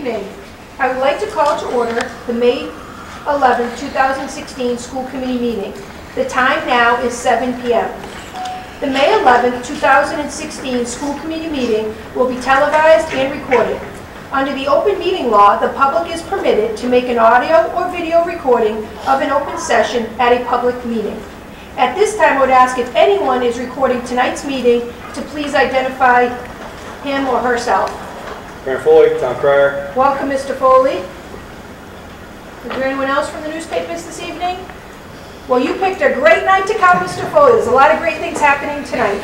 I would like to call to order the May 11, 2016 school committee meeting. The time now is 7 p.m. The May 11, 2016 school committee meeting will be televised and recorded. Under the open meeting law, the public is permitted to make an audio or video recording of an open session at a public meeting. At this time, I would ask if anyone is recording tonight's meeting to please identify him or herself. Karen Foley, Town Crier. Welcome, Mr. Foley. Is there anyone else from the newspapers this evening? Well, you picked a great night to come, Mr. Foley. There's a lot of great things happening tonight.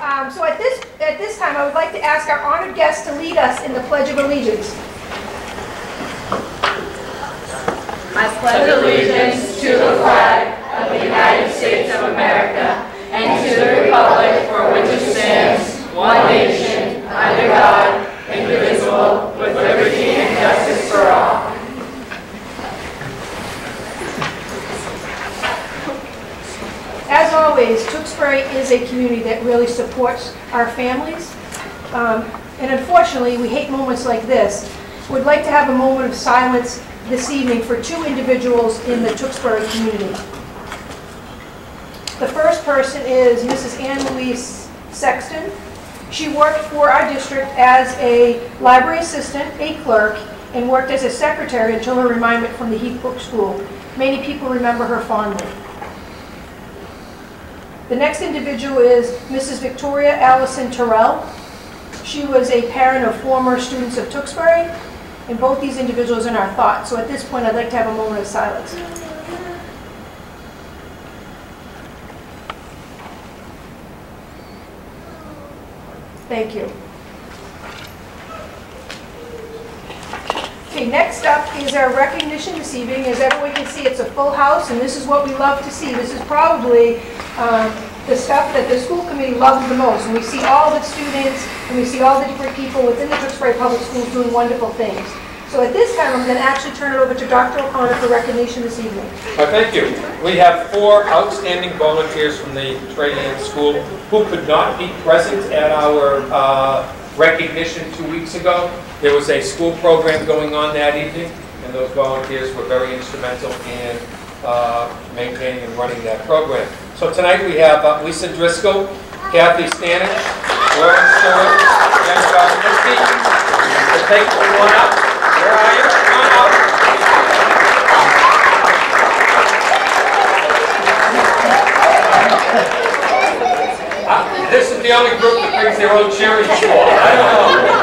Um, So at this, at this time, I would like to ask our honored guests to lead us in the Pledge of Allegiance. I pledge allegiance to the flag of the United States of America and to the republic for which it stands, one nation, under God, indivisible, with liberty and justice for all. As always, Tewksbury is a community that really supports our families. Um, And unfortunately, we hate moments like this. We'd like to have a moment of silence this evening for two individuals in the Tewksbury community. The first person is Mrs. Ann Louise Sexton. She worked for our district as a library assistant, a clerk, and worked as a secretary until her retirement from the Heathbrook School. Many people remember her fondly. The next individual is Mrs. Victoria Allison Terrell. She was a parent of former students of Tewksbury, and both these individuals are in our thoughts. So at this point, I'd like to have a moment of silence. Thank you. Okay, next up is our recognition this evening. As everyone can see, it's a full house, and this is what we love to see. This is probably um, the stuff that the school committee loves the most. And we see all the students, and we see all the different people within the Tewksbury Public Schools doing wonderful things. So at this time, I'm going to actually turn it over to Dr. O'Connor for recognition this evening. Uh, Thank you. We have four outstanding volunteers from the Trahan School who could not be present at our uh, recognition two weeks ago. There was a school program going on that evening, and those volunteers were very instrumental in uh, maintaining and running that program. So tonight we have uh, Lisa Driscoll, Kathy Stanich, Lauren Stewart, and John Miskey. So take one up. Where are you? Come up. Uh, This is the only group that brings their own cherry straw. I don't know.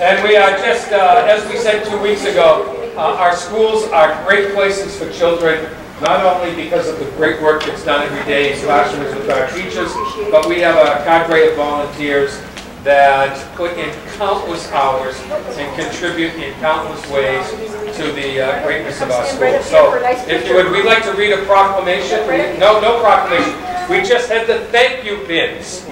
And we are just, uh, as we said two weeks ago, uh, our schools are great places for children, not only because of the great work that's done every day in classrooms with our teachers, but we have a cadre of volunteers that put in countless hours and contribute in countless ways to the uh, greatness of our school. So if you would, we'd like to read a proclamation. No, no proclamation. We just had the thank you pins.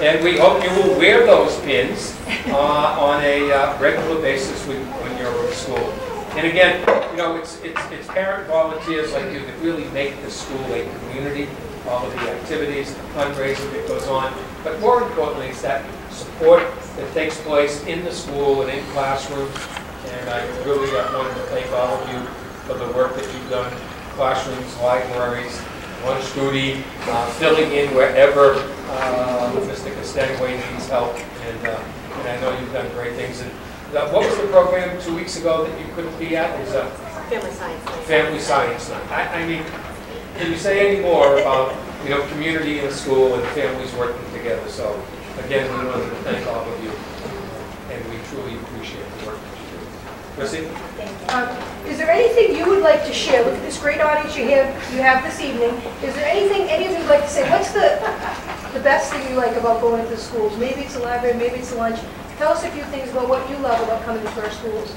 And we hope you will wear those pins uh, on a uh, regular basis when when you're at school. And again, you know, it's, it's, it's parent volunteers like you that really make the school a community, all of the activities, the fundraising that goes on. But more importantly, it's that support that takes place in the school and in classrooms. And I really uh, wanted to thank all of you for the work that you've done, classrooms, libraries, lunch duty, uh, filling in wherever uh, Mr. Costanway needs help. And, uh, and I know you've done great things. And uh, what was the program two weeks ago that you couldn't be at? It was a Family science. night. family science night. I, I mean, can you say any more about, you know, community in a school and families working together? So again, we wanted to thank all of you, and we truly appreciate the work that you do. Chrissy? Um, Is there anything you would like to share? Look at this great audience you have, you have this evening. Is there anything any of you would like to say? What's the, the best thing you like about going to the schools? Maybe it's the library, maybe it's the lunch. Tell us a few things about what you love about coming to our schools.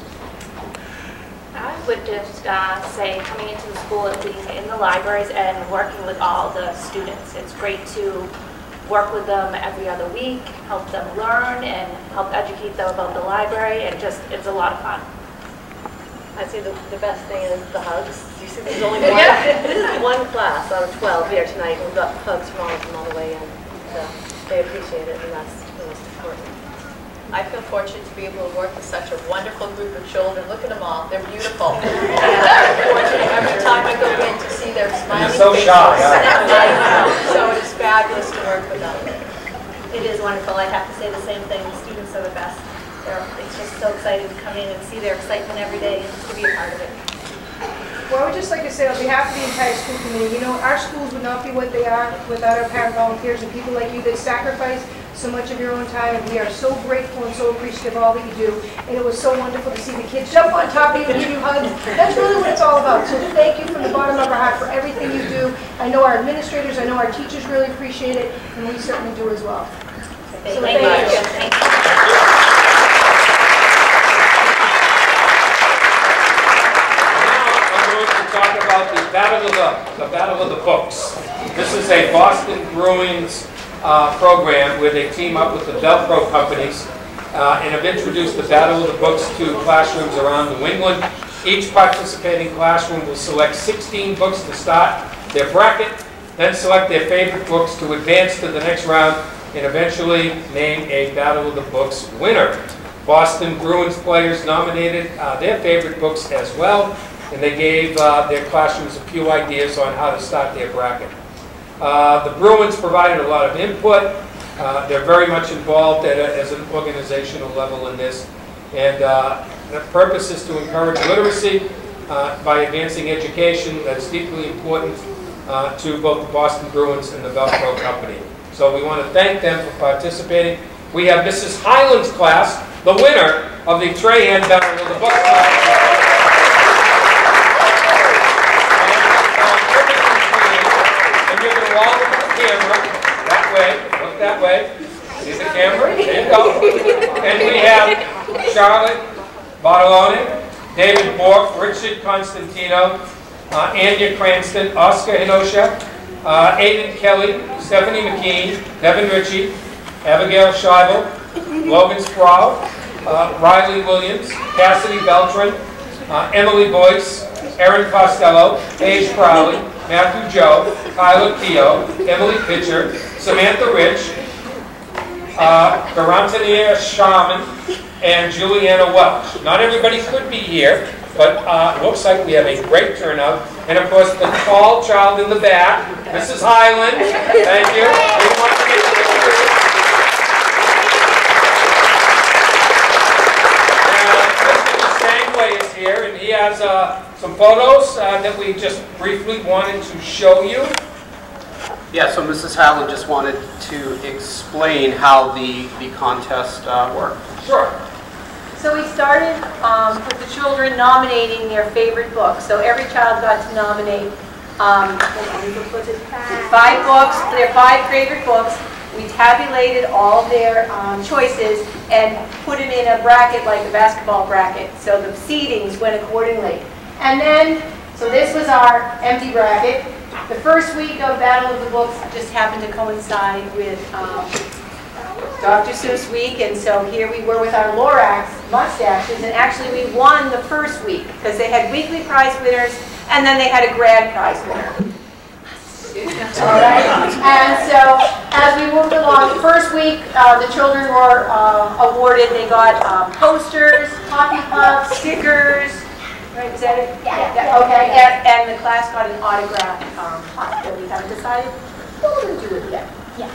I would just uh, say coming into the school and being in the libraries and working with all the students. It's great to work with them every other week, help them learn and help educate them about the library and just, it's a lot of fun. I'd say the, the best thing is the hugs. You see, there's only one, this is one class out of 12 here tonight. We've got hugs from all of them all the way in. So they appreciate it, and that's the most important. I feel fortunate to be able to work with such a wonderful group of children. Look at them all, they're beautiful. I'm fortunate every time I go in to see their smiling so faces. shy, huh? So it is fabulous to work with them. It is wonderful. I have to say the same thing. The students are the best. It's just so exciting to come in and see their excitement every day and to be a part of it. Well, I would just like to say on behalf of the entire school committee, you know, our schools would not be what they are without our parent volunteers and people like you that sacrifice so much of your own time, and we are so grateful and so appreciative of all that you do. And it was so wonderful to see the kids jump on top of you and give you hugs. That's really what it's all about. So thank you from the bottom of our heart for everything you do. I know our administrators, I know our teachers really appreciate it, and we certainly do as well. So Thank you. Thank you. I'm going to talk about the Battle of the, the Battle of the Books. This is a Boston Bruins uh, program where they team up with the Velcro companies uh, and have introduced the Battle of the Books to classrooms around New England. Each participating classroom will select 16 books to start their bracket, then select their favorite books to advance to the next round, and eventually name a Battle of the Books winner. Boston Bruins players nominated uh, their favorite books as well, and they gave uh, their classrooms a few ideas on how to start their bracket. Uh, The Bruins provided a lot of input. Uh, They're very much involved at a- as an organizational level in this. And uh, the purpose is to encourage literacy uh, by advancing education that's deeply important uh, to both the Boston Bruins and the Velcro Company. So we want to thank them for participating. We have Mrs. Highland's class, the winner of the Battle of the Book Class. And you're going to all look at the camera, that way, look that way. See the camera? There you go. And we have Charlotte Bartolone, David Bork, Richard Constantino, uh, Anya Cranston, Oscar Hinosha, uh, Aiden Kelly, Stephanie McKean, Devin Ritchie, Abigail Scheibel, Logan Sproul, uh, Riley Williams, Cassidy Beltran, uh, Emily Boyce, Aaron Costello, Paige Crowley, Matthew Joe, Kyla Keough, Emily Pitcher, Samantha Rich, uh, Sharman, and Juliana Welch. Not everybody could be here, but uh, looks like we have a great turnout. And of course, the tall child in the back, Mrs. Highland. Thank you. Uh, Mr. Is here, and he has uh, some photos uh, that we just briefly wanted to show you. Yeah, so Mrs. Hadley just wanted to explain how the, the contest uh, worked. Sure. So we started um, with the children nominating their favorite books. So every child got to nominate um, five books, their five favorite books. We tabulated all their um, choices and put it in a bracket like a basketball bracket. So the seedings went accordingly. And then, so this was our empty bracket. The first week of Battle of the Books just happened to coincide with um, Dr. Seuss week, and so here we were with our Lorax mustaches, and actually we won the first week because they had weekly prize winners, and then they had a grand prize winner. All right, and so as we moved along, the first week, uh, the children were uh, awarded, they got um, posters, coffee cups, stickers, right, is that it? Yeah. Okay, and, and the class got an autograph um, that we haven't decided what we're gonna do with it yet.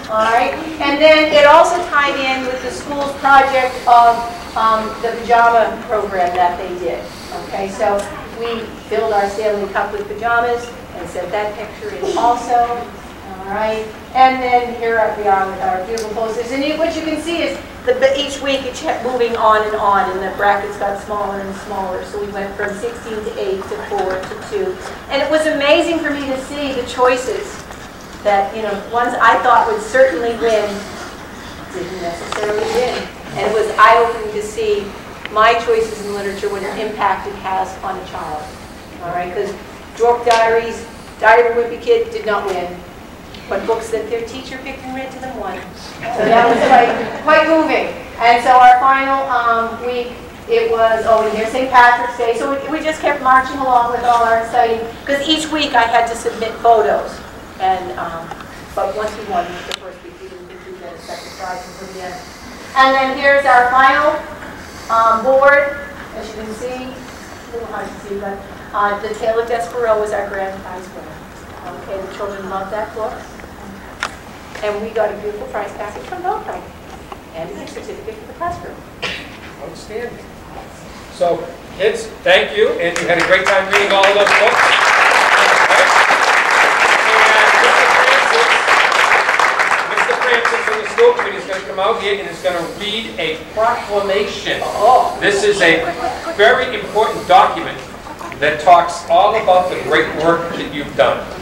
All right, and then it also tied in with the school's project of um, the pajama program that they did. Okay, so we filled our Stanley Cup with pajamas and sent that picture in also. All right, and then here we are with our beautiful posters. And you- what you can see is the, each week it kept moving on and on, and the brackets got smaller and smaller. So we went from 16 to 8 to 4 to 2. And it was amazing for me to see the choices that, you know, ones I thought would certainly win, didn't necessarily win. And it was eye-opening to see my choices in literature, what an impact it has on a child. All right, because Dork Diaries, Diary of a Wimpy Kid did not win, but books that their teacher picked and read to them won. So that was quite, quite moving. And so our final um, week, it was, oh, and here's St. Patrick's Day. So we- we just kept marching along with all our exciting, because each week I had to submit photos. And, um, but once we won the first week, we didn't think we'd get a second prize until the end. And then here's our final um, board, as you can see, a little hard to see, but uh, The Tale of Despereaux was our grand prize winner. Okay, the children loved that book. And we got a beautiful prize package from Velcro and a certificate for the classroom. Outstanding. So, kids, thank you, and you had a great time reading all of those books. And Mr. Francis, Mr. Francis from the school committee is going to come out here and is going to read a proclamation. Oh. This is a very important document that talks all about the great work that you've done.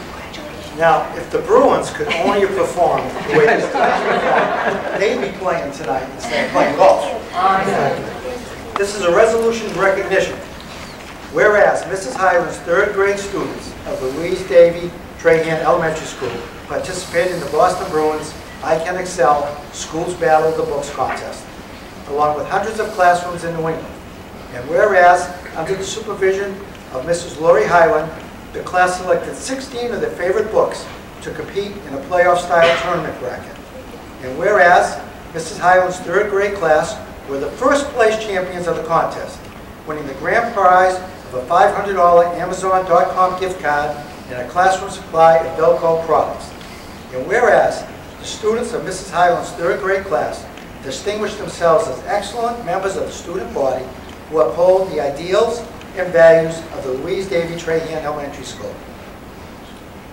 Now, if the Bruins could only have performed the way this performed, they'd be playing tonight instead of playing golf. This is a resolution of recognition. Whereas Mrs. Highland's third grade students of Louise Davy Trahan Elementary School participated in the Boston Bruins I Can Excel Schools Battle of the Books contest, along with hundreds of classrooms in New England. And whereas, under the supervision of Mrs. Lori Highland, the class selected 16 of their favorite books to compete in a playoff-style tournament bracket. And whereas, Mrs. Highland's third grade class were the first place champions of the contest, winning the grand prize of a $500 Amazon.com gift card and a classroom supply of Velcro products. And whereas, the students of Mrs. Highland's third grade class distinguished themselves as excellent members of the student body who uphold the ideals and values of the Louise Davy Trahan Elementary School.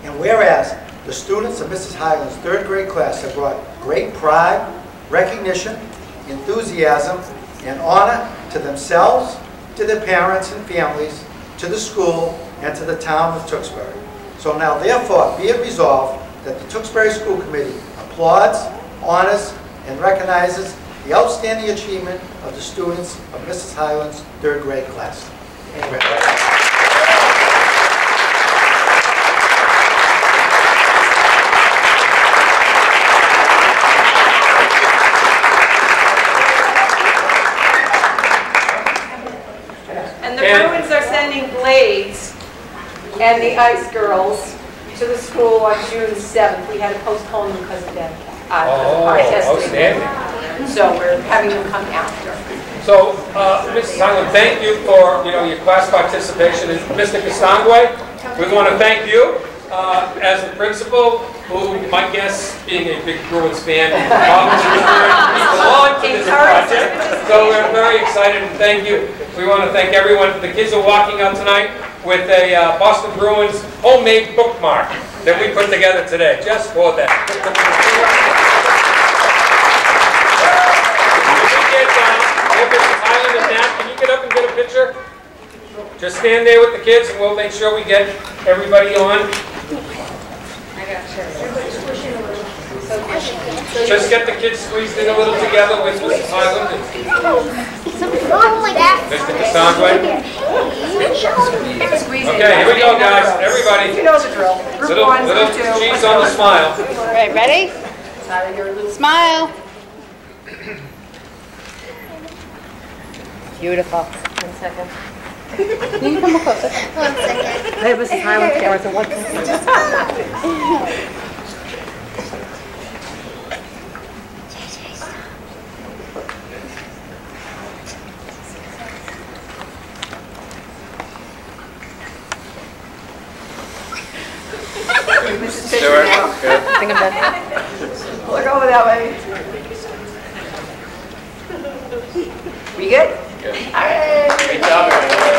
And whereas the students of Mrs. Highland's third grade class have brought great pride, recognition, enthusiasm, and honor to themselves, to their parents and families, to the school, and to the town of Tewksbury. So now therefore be it resolved that the Tewksbury School Committee applauds, honors, and recognizes the outstanding achievement of the students of Mrs. Highland's third grade class. And the Bruins are sending Blades and the Ice Girls to the school on June 7th. We had to postpone them because of that, uh, Oh, our outstanding. So we're having them come after. So, uh, Mrs. Highland, thank you for, you know, your class participation. And Mr. Castangwe, we want to thank you uh, as the principal, who, my guess, being a big Bruins fan, belong to this project. So we're very excited and thank you. We want to thank everyone. The kids are walking out tonight with a uh, Boston Bruins homemade bookmark that we put together today, just for that. Can you get, uh, oh, Mrs. Highland and Nat, can you get up and get a picture? Just stand there with the kids and we'll make sure we get everybody on. Just get the kids squeezed in a little together with Mrs. Highland and Mr. Cassandra. Okay, here we go, guys, everybody. You know the drill. Group Little, one, little group two. cheese on the smile. All right, ready? Smile. Beautiful. One second. You can come closer. One second. Hey, Mrs. Highland, camera, so one second. I think I'm done. Look over that way. We good? All right. Great job,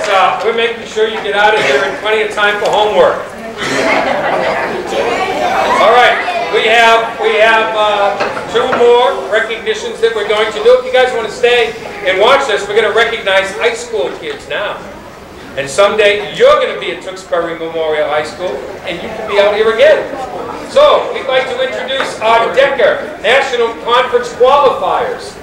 It's, uh, we're making sure you get out of here in plenty of time for homework. All right, we have, we have, uh, two more recognitions that we're going to do. If you guys want to stay and watch this, we're gonna recognize high school kids now. And someday, you're gonna be at Tewksbury Memorial High School, and you can be out here again. So, we'd like to introduce our DECA National Conference qualifiers.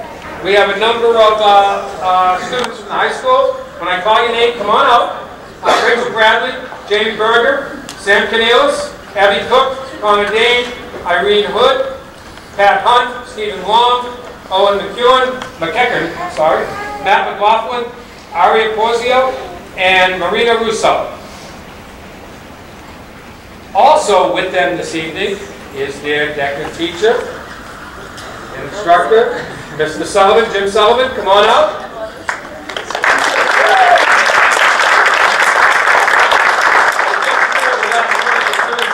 We have a number of uh, uh, students from high school. When I call your name, come on out. Uh, Rachel Bradley, Jamie Berger, Sam Canales, Abby Cook, Connor Dane, Irene Hood, Pat Hunt, Stephen Long, Owen McEwen, McEachern, sorry, Matt McLaughlin, Aria Porzio, and Marina Russo. Also with them this evening is their DECA teacher instructor, Mr. Sullivan, Jim Sullivan, come on out.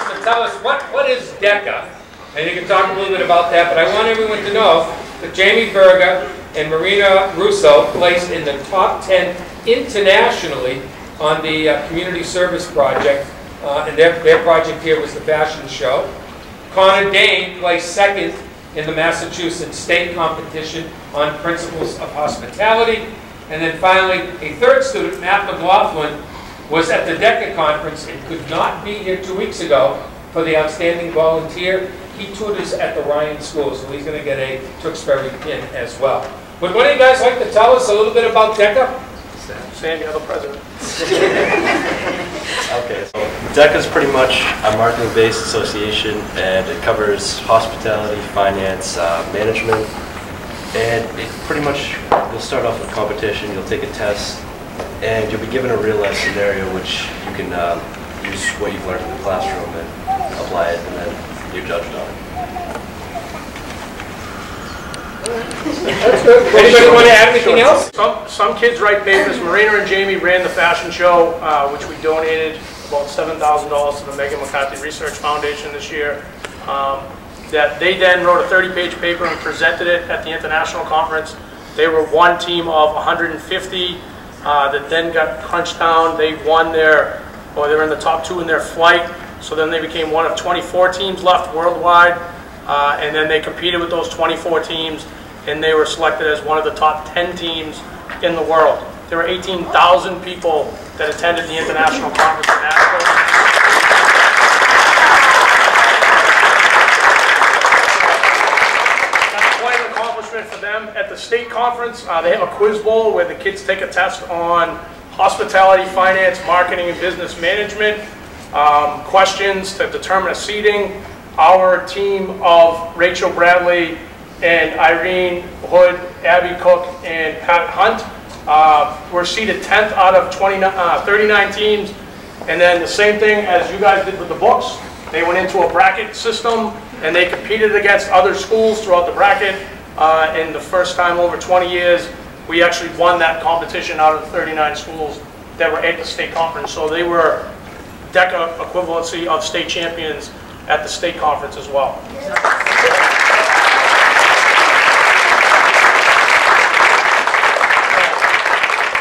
to tell us what, what is DECA, and you can talk a little bit about that, but I want everyone to know that Jamie Berger and Marina Russo placed in the top 10 internationally on the uh, Community Service Project, uh, and their, their project here was the fashion show. Connor Dane placed second in the Massachusetts State Competition on Principles of Hospitality. And then finally, a third student, Matt McLaughlin, was at the DECA conference and could not be here two weeks ago for the outstanding volunteer. He tutors at the Ryan School, so he's going to get a Tewksbury pin as well. Would one of you guys like to tell us a little bit about DECA? Sandy, you're the president. Okay, so DECA is pretty much a marketing-based association, and it covers hospitality, finance, uh, management, and it pretty much, you'll start off with competition, you'll take a test, and you'll be given a real-life scenario which you can um, use what you've learned in the classroom and apply it, and then you're judged on it. Anybody want to add anything else? Some, some kids write papers. Marina and Jamie ran the fashion show, uh, which we donated about $7,000 to the Megan McCarthy Research Foundation this year. Um, That they then wrote a 30-page paper and presented it at the international conference. They were one team of 150 uh, that then got crunched down. They won their, or they were in the top two in their flight. So then they became one of 24 teams left worldwide. Uh, and then they competed with those 24 teams, and they were selected as one of the top 10 teams in the world. There were 18,000 people that attended the international conference in Nashville. That's quite an accomplishment for them. At the state conference, uh, they have a quiz bowl where the kids take a test on hospitality, finance, marketing, and business management. Um, questions to determine a seating. Our team of Rachel Bradley and Irene Hood, Abby Cook, and Pat Hunt uh, were seated 10th out of 29, uh, 39 teams. And then the same thing as you guys did with the books. They went into a bracket system and they competed against other schools throughout the bracket. Uh, and the first time over 20 years, we actually won that competition out of the 39 schools that were at the state conference. So they were DECA equivalency of state champions at the state conference as well.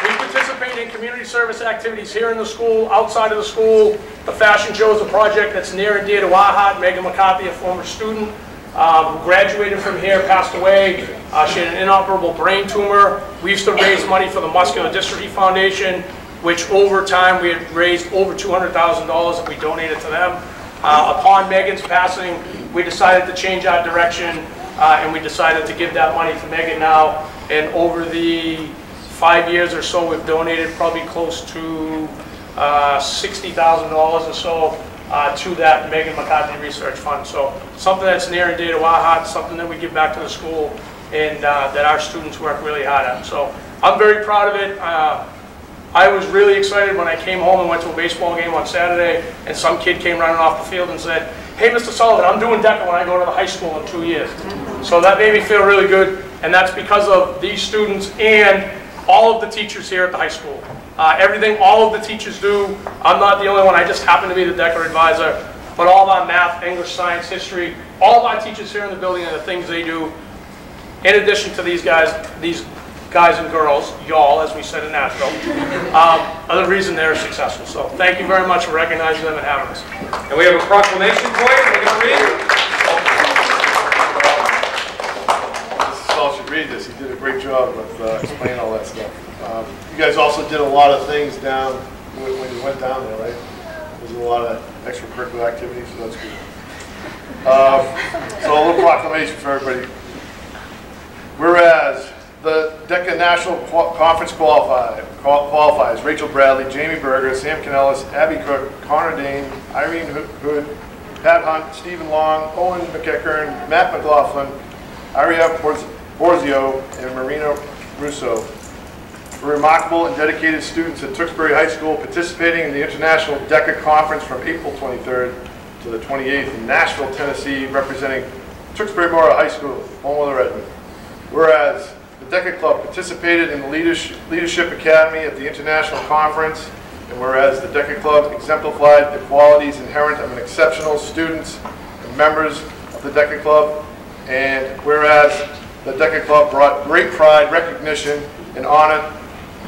We participate in community service activities here in the school, outside of the school. The fashion show is a project that's near and dear to our heart. Megan McCarthy, a former student um, who graduated from here, passed away. Uh, She had an inoperable brain tumor. We used to raise money for the Muscular Dystrophy Foundation, which over time, we had raised over $200,000 and we donated to them. Uh, Upon Megan's passing, we decided to change our direction, uh, and we decided to give that money to Megan now. And over the five years or so, we've donated probably close to uh, $60,000 or so uh, to that Megan McCarthy Research Fund. So something that's near and dear to our hearts, something that we give back to the school, and uh, that our students work really hard at. So I'm very proud of it. Uh, I was really excited when I came home and went to a baseball game on Saturday, and some kid came running off the field and said, hey, Mr. Sullivan, I'm doing DECA when I go to the high school in two years. So that made me feel really good, and that's because of these students and all of the teachers here at the high school. Uh, everything all of the teachers do, I'm not the only one, I just happen to be the DECA advisor, but all of our math, English, science, history, all of our teachers here in the building and the things they do, in addition to these guys, these guys and girls, y'all, as we said in Nashville, um, are the reason they're successful. So thank you very much for recognizing them and having us. And we have a proclamation for you, we're going to read. Mrs. Saul should read this. He did a great job of uh, explaining all that stuff. Um, You guys also did a lot of things down, when when you went down there, right? There's a lot of extracurricular activities, so that's good. Um, So a little proclamation for everybody. Whereas the DECA National Conference qualifies Rachel Bradley, Jamie Berger, Sam Canellis, Abby Cook, Connor Dane, Irene Hood- Pat Hunt, Stephen Long, Owen McEachern, Matt McLaughlin, Aria Borzio, and Marina Russo remarkable and dedicated students at Tewksbury High School participating in the International DECA Conference from April 23rd to the 28th in Nashville, Tennessee, representing Tewksbury Memorial High School, home of the Redmen. Whereas DECA Club participated in the Leadership Academy at the International Conference, and whereas the DECA Club exemplified the qualities inherent of an exceptional students and members of the DECA Club, and whereas the DECA Club brought great pride, recognition, and honor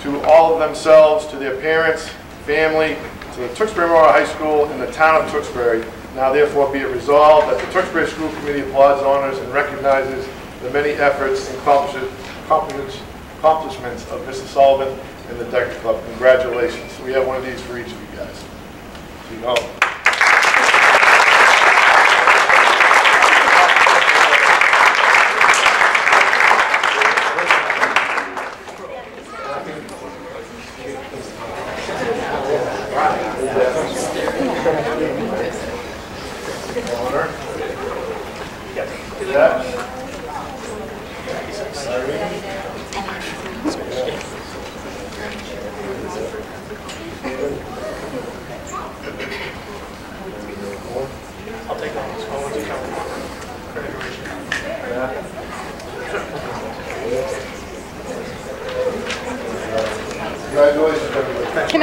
to all of themselves, to their parents, family, to the Tewksbury Memorial High School and the town of Tewksbury. Now therefore be it resolved that the Tewksbury School Committee applauds, honors, and recognizes the many efforts and accomplish- accomplish- accomplishments of Mrs. Sullivan and the DECA Club. Congratulations. We have one of these for each of you guys. Here you go.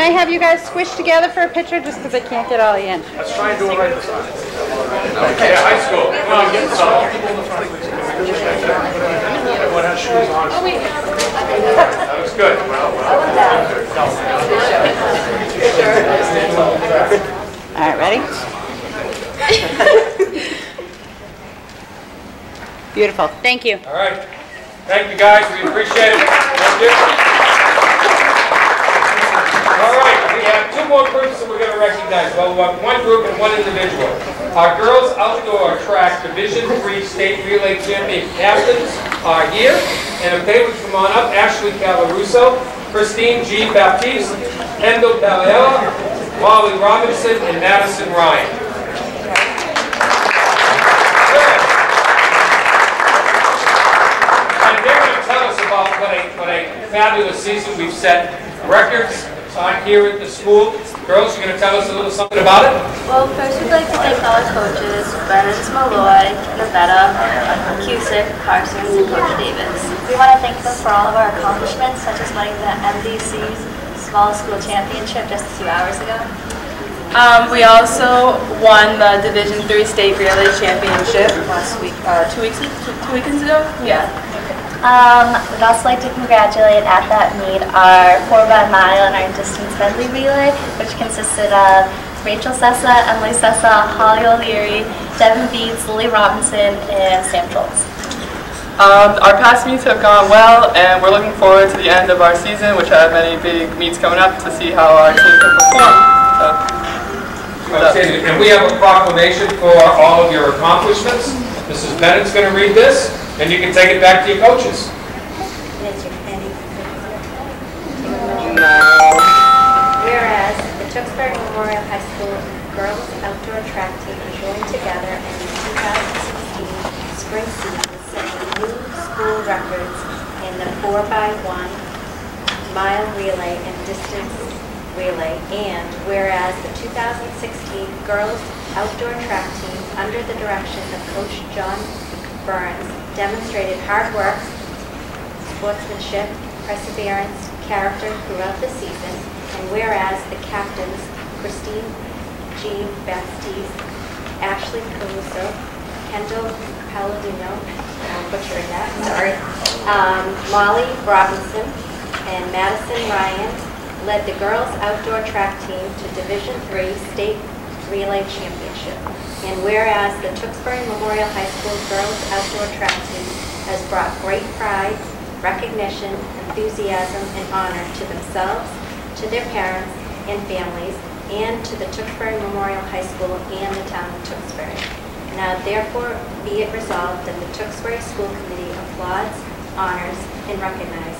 I have you guys squish together for a picture, just because I can't get all the in? Let's try and do it right this time. Yeah, high school. Come on, get some. Everyone has shoes on. Oh, that was good. All right, ready? Beautiful, thank you. All right. Thank you, guys. We appreciate it. Thank you. All right, we have two more groups that we're going to one group and one individual. Our girls outdoor track Division Three State Relay Champion captains are here. And if they would come on up, Ashley Calaruso, Christine G. Baptiste, Endo Paliella, Molly Robinson, and Madison Ryan. And they're going to tell us about what a, fabulous season we've set. Records uh, here at the school. Girls, you're going to tell us a little something about it? Well, first we'd like to thank all our coaches, Brennan Malloy, Nevada, Cusick, Parsons, and Coach Davis. We want to thank them for all of our accomplishments, such as winning the MVC's Small School Championship just a few hours ago. Um, we also won the Division Three State Relay Championship last week, uh, two weeks, two, two weekends ago. Yeah. Um, we'd also like to congratulate at that meet our 4 by mile and our distance medley relay, which consisted of Rachel Sessa, Emily Sessa, Holly O'Leary, Devin Beats, Lily Robinson, and Sam Schultz. Um, our past meets have gone well, and we're looking forward to the end of our season, which have many big meets coming up to see how our team can perform. So, Outstanding. And we have a proclamation for all of your accomplishments. Mrs. Bennett's going to read this, and you can take it back to your coaches. Whereas the Tewksbury Memorial High School girls outdoor track team joined together in the 2016 spring season, setting new school records in the 4x1 mile relay and distance relay. And whereas the 2016 girls outdoor track team, under the direction of Coach John Burns, demonstrated hard work, sportsmanship, perseverance, character throughout the season, and whereas the captains, Christine Jean Baptiste, Ashley Caruso, Kendall Palladino, I'm butchering that, sorry, um, Molly Robinson, and Madison Ryan led the girls' outdoor track team to Division III State Relay Championship. And whereas the Tewksbury Memorial High School girls' outdoor track team has brought great pride, recognition, enthusiasm, and honor to themselves, to their parents and families, and to the Tewksbury Memorial High School and the town of Tewksbury. Now therefore be it resolved that the Tewksbury School Committee applauds, honors, and recognizes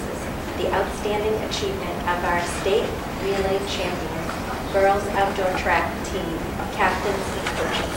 the outstanding achievement of our state relay champion, girls outdoor track team, captains and coaches.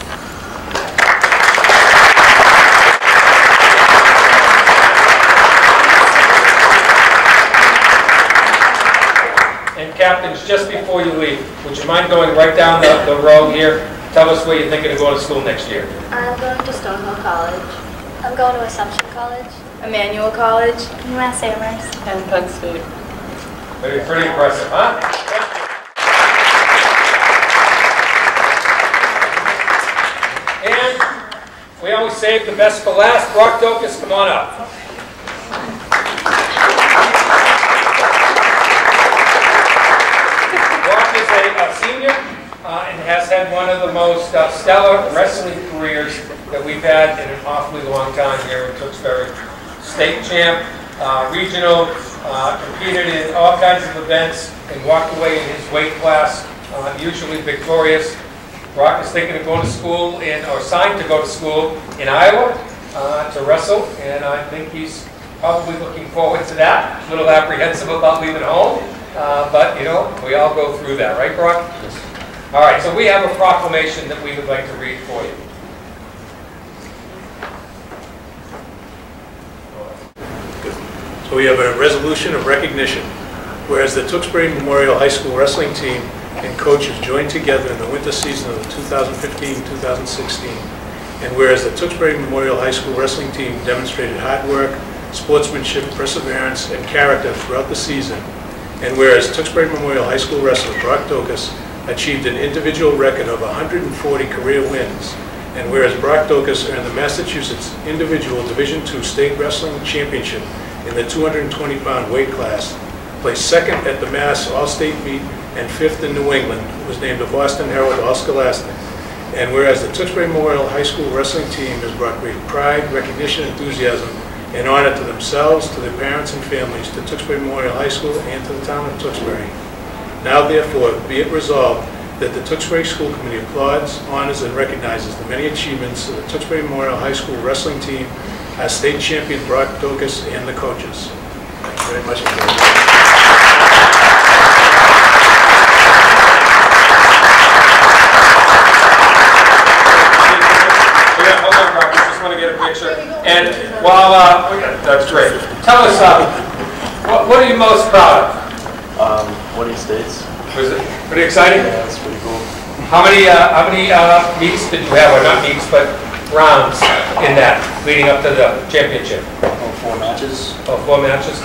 And captains, just before you leave, would you mind going right down the, the row here tell us where you're thinking of going to school next year. I'm going to Stonehill College. I'm going to Assumption College. Emmanuel College. UMass Amherst. And Penn State. Pretty, pretty impressive, huh? And we always save the best for last. Brock Docus, come on up. Brock is a a senior uh, and has had one of the most uh, stellar wrestling careers that we've had in an awfully long time here in Tewksbury. State champ, uh, regional, uh, competed in all kinds of events and walked away in his weight class, uh, usually victorious. Brock is thinking of going to school in, or signed to go to school in Iowa uh, to wrestle, and I think he's probably looking forward to that. A little apprehensive about leaving home, uh, but you know, we all go through that, right, Brock? Yes. All right, so we have a proclamation that we would like to read for you. So we have a resolution of recognition, whereas the Tewksbury Memorial High School wrestling team and coaches joined together in the winter season of 2015-2016, and whereas the Tewksbury Memorial High School wrestling team demonstrated hard work, sportsmanship, perseverance, and character throughout the season, and whereas Tewksbury Memorial High School wrestler Brock Docus achieved an individual record of 140 career wins, and whereas Brock Docus earned the Massachusetts Individual Division II State Wrestling Championship in the 220-pound weight class, placed second at the Mass All-State Meet and fifth in New England, was named the Boston Herald All-Scholastic. And whereas the Tewksbury Memorial High School wrestling team has brought great pride, recognition, enthusiasm, and honor to themselves, to their parents and families, to Tewksbury Memorial High School, and to the town of Tewksbury. Now therefore, be it resolved that the Tewksbury School Committee applauds, honors, and recognizes the many achievements of the Tewksbury Memorial High School wrestling team, our state champion Brock Docus, and the coaches. Thank you very much. Yeah, hold on, Brock, just want to get a picture. And while, uh, that's great. Tell us, uh, what, what are you most proud of? Um, winning states. Was it pretty exciting? Yeah, that's pretty cool. How many, uh, how many, uh, meets did you have, or not meets, but rounds in that, leading up to the championship? Oh, four matches. Oh, four matches?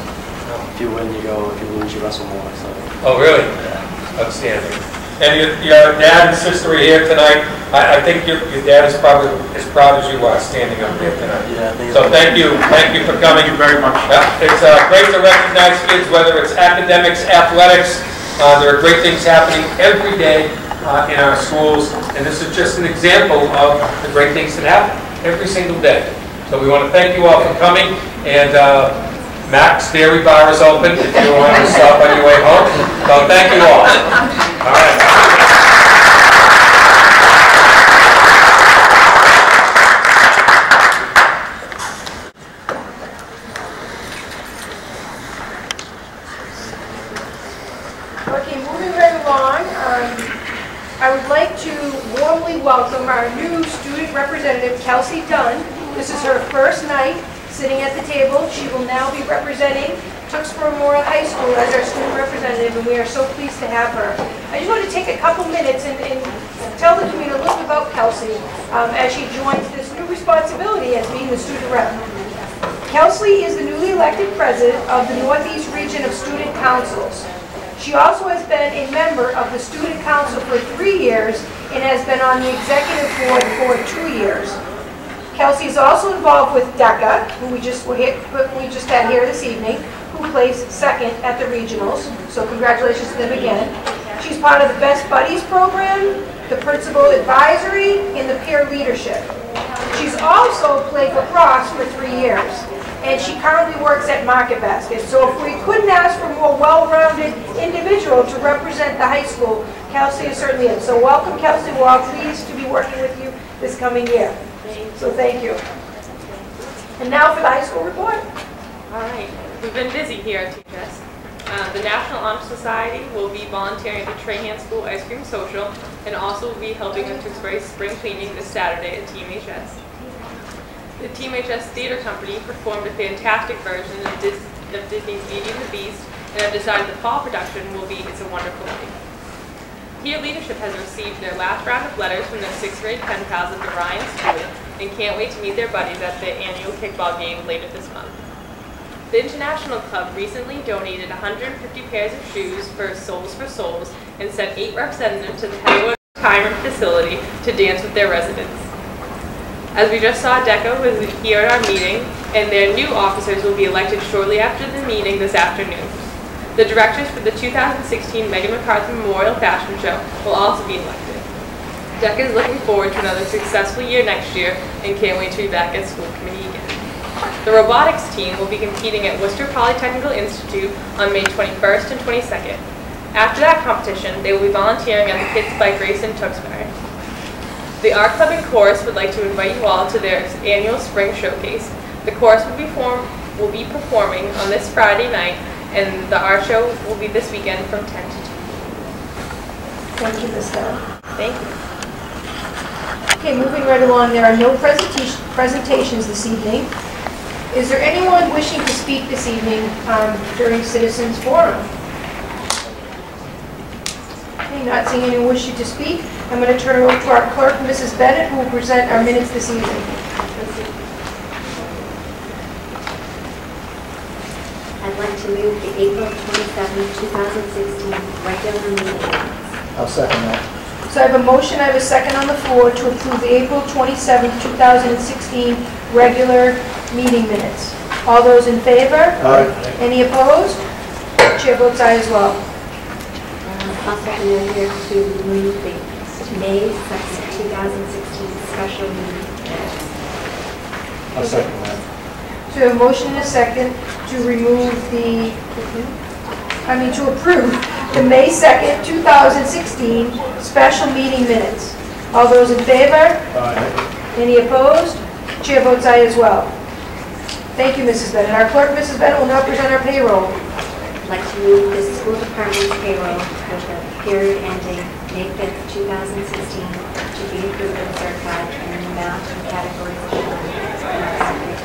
If you win, you go. If you lose, you wrestle more. So. Oh, really? Yeah. Outstanding. And your, your dad and sister are here tonight. I, I think your, your dad is probably as proud as you are standing up here tonight. Yeah, So thank you, thank you for coming. Thank you very much. Yeah, It's uh, great to recognize kids, whether it's academics, athletics. Uh, There are great things happening every day uh, in our schools, and this is just an example of the great things that happen every single day. So we want to thank you all for coming, and uh, Max Dairy Bar is open if you want to stop on your way home. So thank you all. All right. Okay, moving right along, um, I would like to warmly welcome our new student representative, Kelsey Dunn. This is her first night sitting at the table. She will now be representing Tewksbury Memorial High School as our student representative, and we are so pleased to have her. I just want to take a couple minutes and and tell the community a little bit about Kelsey um, as she joins this new responsibility as being the student rep. Kelsey is the newly elected president of the Northeast Region of Student Councils. She also has been a member of the Student Council for three years and has been on the executive board for two years. Kelsey is also involved with DECA, who we just, we just had here this evening, who placed second at the regionals, so congratulations to them again. She's part of the Best Buddies program, the Principal Advisory, and the Peer Leadership. She's also played for Cross for three years, and she currently works at Market Basket. So if we couldn't ask for a more well-rounded individual to represent the high school, Kelsey is certainly it. So welcome, Kelsey. We're all pleased to be working with you this coming year. So thank you. And now for the high school report. All right, we've been busy here at THS. Uh, the National Honor Society will be volunteering at the Trahan School Ice Cream Social and also will be helping with Tewksbury spring cleaning this Saturday at TMHS. The TMHS Theater Company performed a fantastic version of, Dis- of Disney's Beauty and the Beast and have decided the fall production will be It's a Wonderful Life. Peer Leadership has received their last round of letters from their sixth grade pen pals at the Ryan School and can't wait to meet their buddies at the annual kickball game later this month. The International Club recently donated 150 pairs of shoes for Soles for Souls and sent eight representatives to the Henrywood Retirement Facility to dance with their residents. As we just saw, DECA was here at our meeting, and their new officers will be elected shortly after the meeting this afternoon. The directors for the 2016 Megan McCarthy Memorial Fashion Show will also be elected. DECA is looking forward to another successful year next year and can't wait to be back at school committee again. The robotics team will be competing at Worcester Polytechnical Institute on May 21st and 22nd. After that competition, they will be volunteering at the Kids by Grace in Tewksbury. The Art Club and Chorus would like to invite you all to their annual spring showcase. The chorus will be, will be performing on this Friday night, and the art show will be this weekend from 10 to 2. Thank you, Ms. Dunn. Thank you. Okay, moving right along, there are no presenta- presentations this evening. Is there anyone wishing to speak this evening um, during Citizens Forum? Okay, not seeing anyone wishing to speak, I'm going to turn it over to our clerk, Mrs. Bennett, who will present our minutes this evening. I'd like to move the April 27, 2016 regular meeting minutes. I'll second that. So I have a motion, I have a second on the floor to approve the April 27, 2016 regular meeting minutes. All those in favor? Aye. Any opposed? Chair votes aye as well. Um, Also move here to move the May 2nd, 2016 special meeting minutes. I'll second that. So we have a motion and a second to remove the, I mean, to approve the May 2nd, 2016 special meeting minutes. All those in favor? Aye. Any opposed? Chair votes aye as well. Thank you, Mrs. Bennett. Our clerk, Mrs. Bennett, will now present our payroll. I'd like to move the school department's payroll for the period ending May 5th, 2016 to be approved and certified in an amount and categories as shown as presented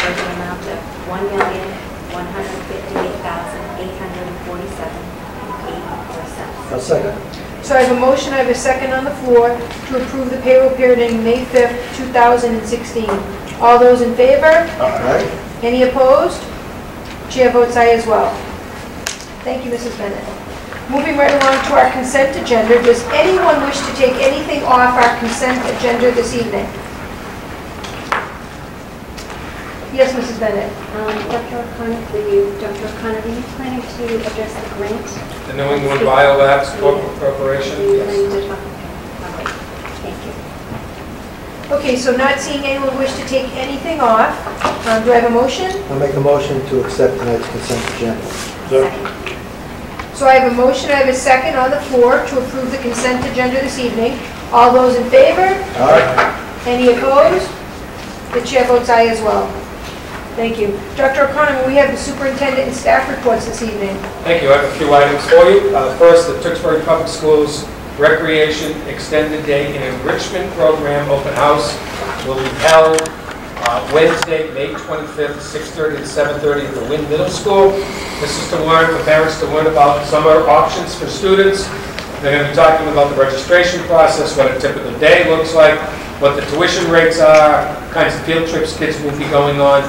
for the amount of $1,158,847.84. I'll second. So I have a motion, I have a second on the floor to approve the payroll period ending May 5th, 2016. All those in favor? Aye. Any opposed? Chair votes aye as well. Thank you, Mrs. Bennett. Moving right along to our consent agenda, does anyone wish to take anything off our consent agenda this evening? Yes, Mrs. Bennett. Um, Dr. O'Connor, for you, Dr. O'Connor, are you planning to address the grant? The New England Biolabs Corporation, yes. planning to talk? All right, thank you. Okay, so not seeing anyone wish to take anything off, um, do I have a motion? I'll make a motion to accept tonight's consent agenda. Second. So I have a motion, I have a second on the floor to approve the consent agenda this evening. All those in favor? Aye. Any opposed? The chair votes aye as well. Thank you. Dr. O'Connor, we have the superintendent and staff reports this evening. Thank you. I have a few items for you. Uh, First, the Tewksbury Public Schools Recreation Extended Day and Enrichment Program Open House will be held uh, Wednesday, May 25th, 6:30 to 7:30 at the Wynn Middle School. This is to learn, for parents to learn about summer options for students. They're going to be talking about the registration process, what a typical day looks like, what the tuition rates are, kinds of field trips kids will be going on.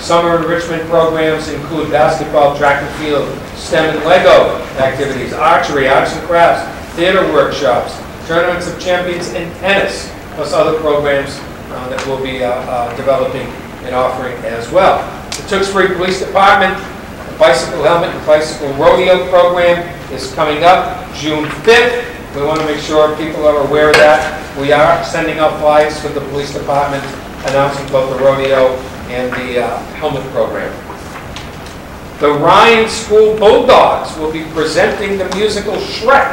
Summer enrichment programs include basketball, track and field, STEM and Lego activities, archery, arts and crafts, theater workshops, tournaments of champions, and tennis, plus other programs uh, that we'll be uh, uh, developing and offering as well. The Tewksbury Police Department the bicycle helmet and bicycle rodeo program is coming up June 5th. We want to make sure people are aware of that. We are sending out flyers for the police department announcing both the rodeo and the uh, helmet program. The Ryan School Bulldogs will be presenting the musical Shrek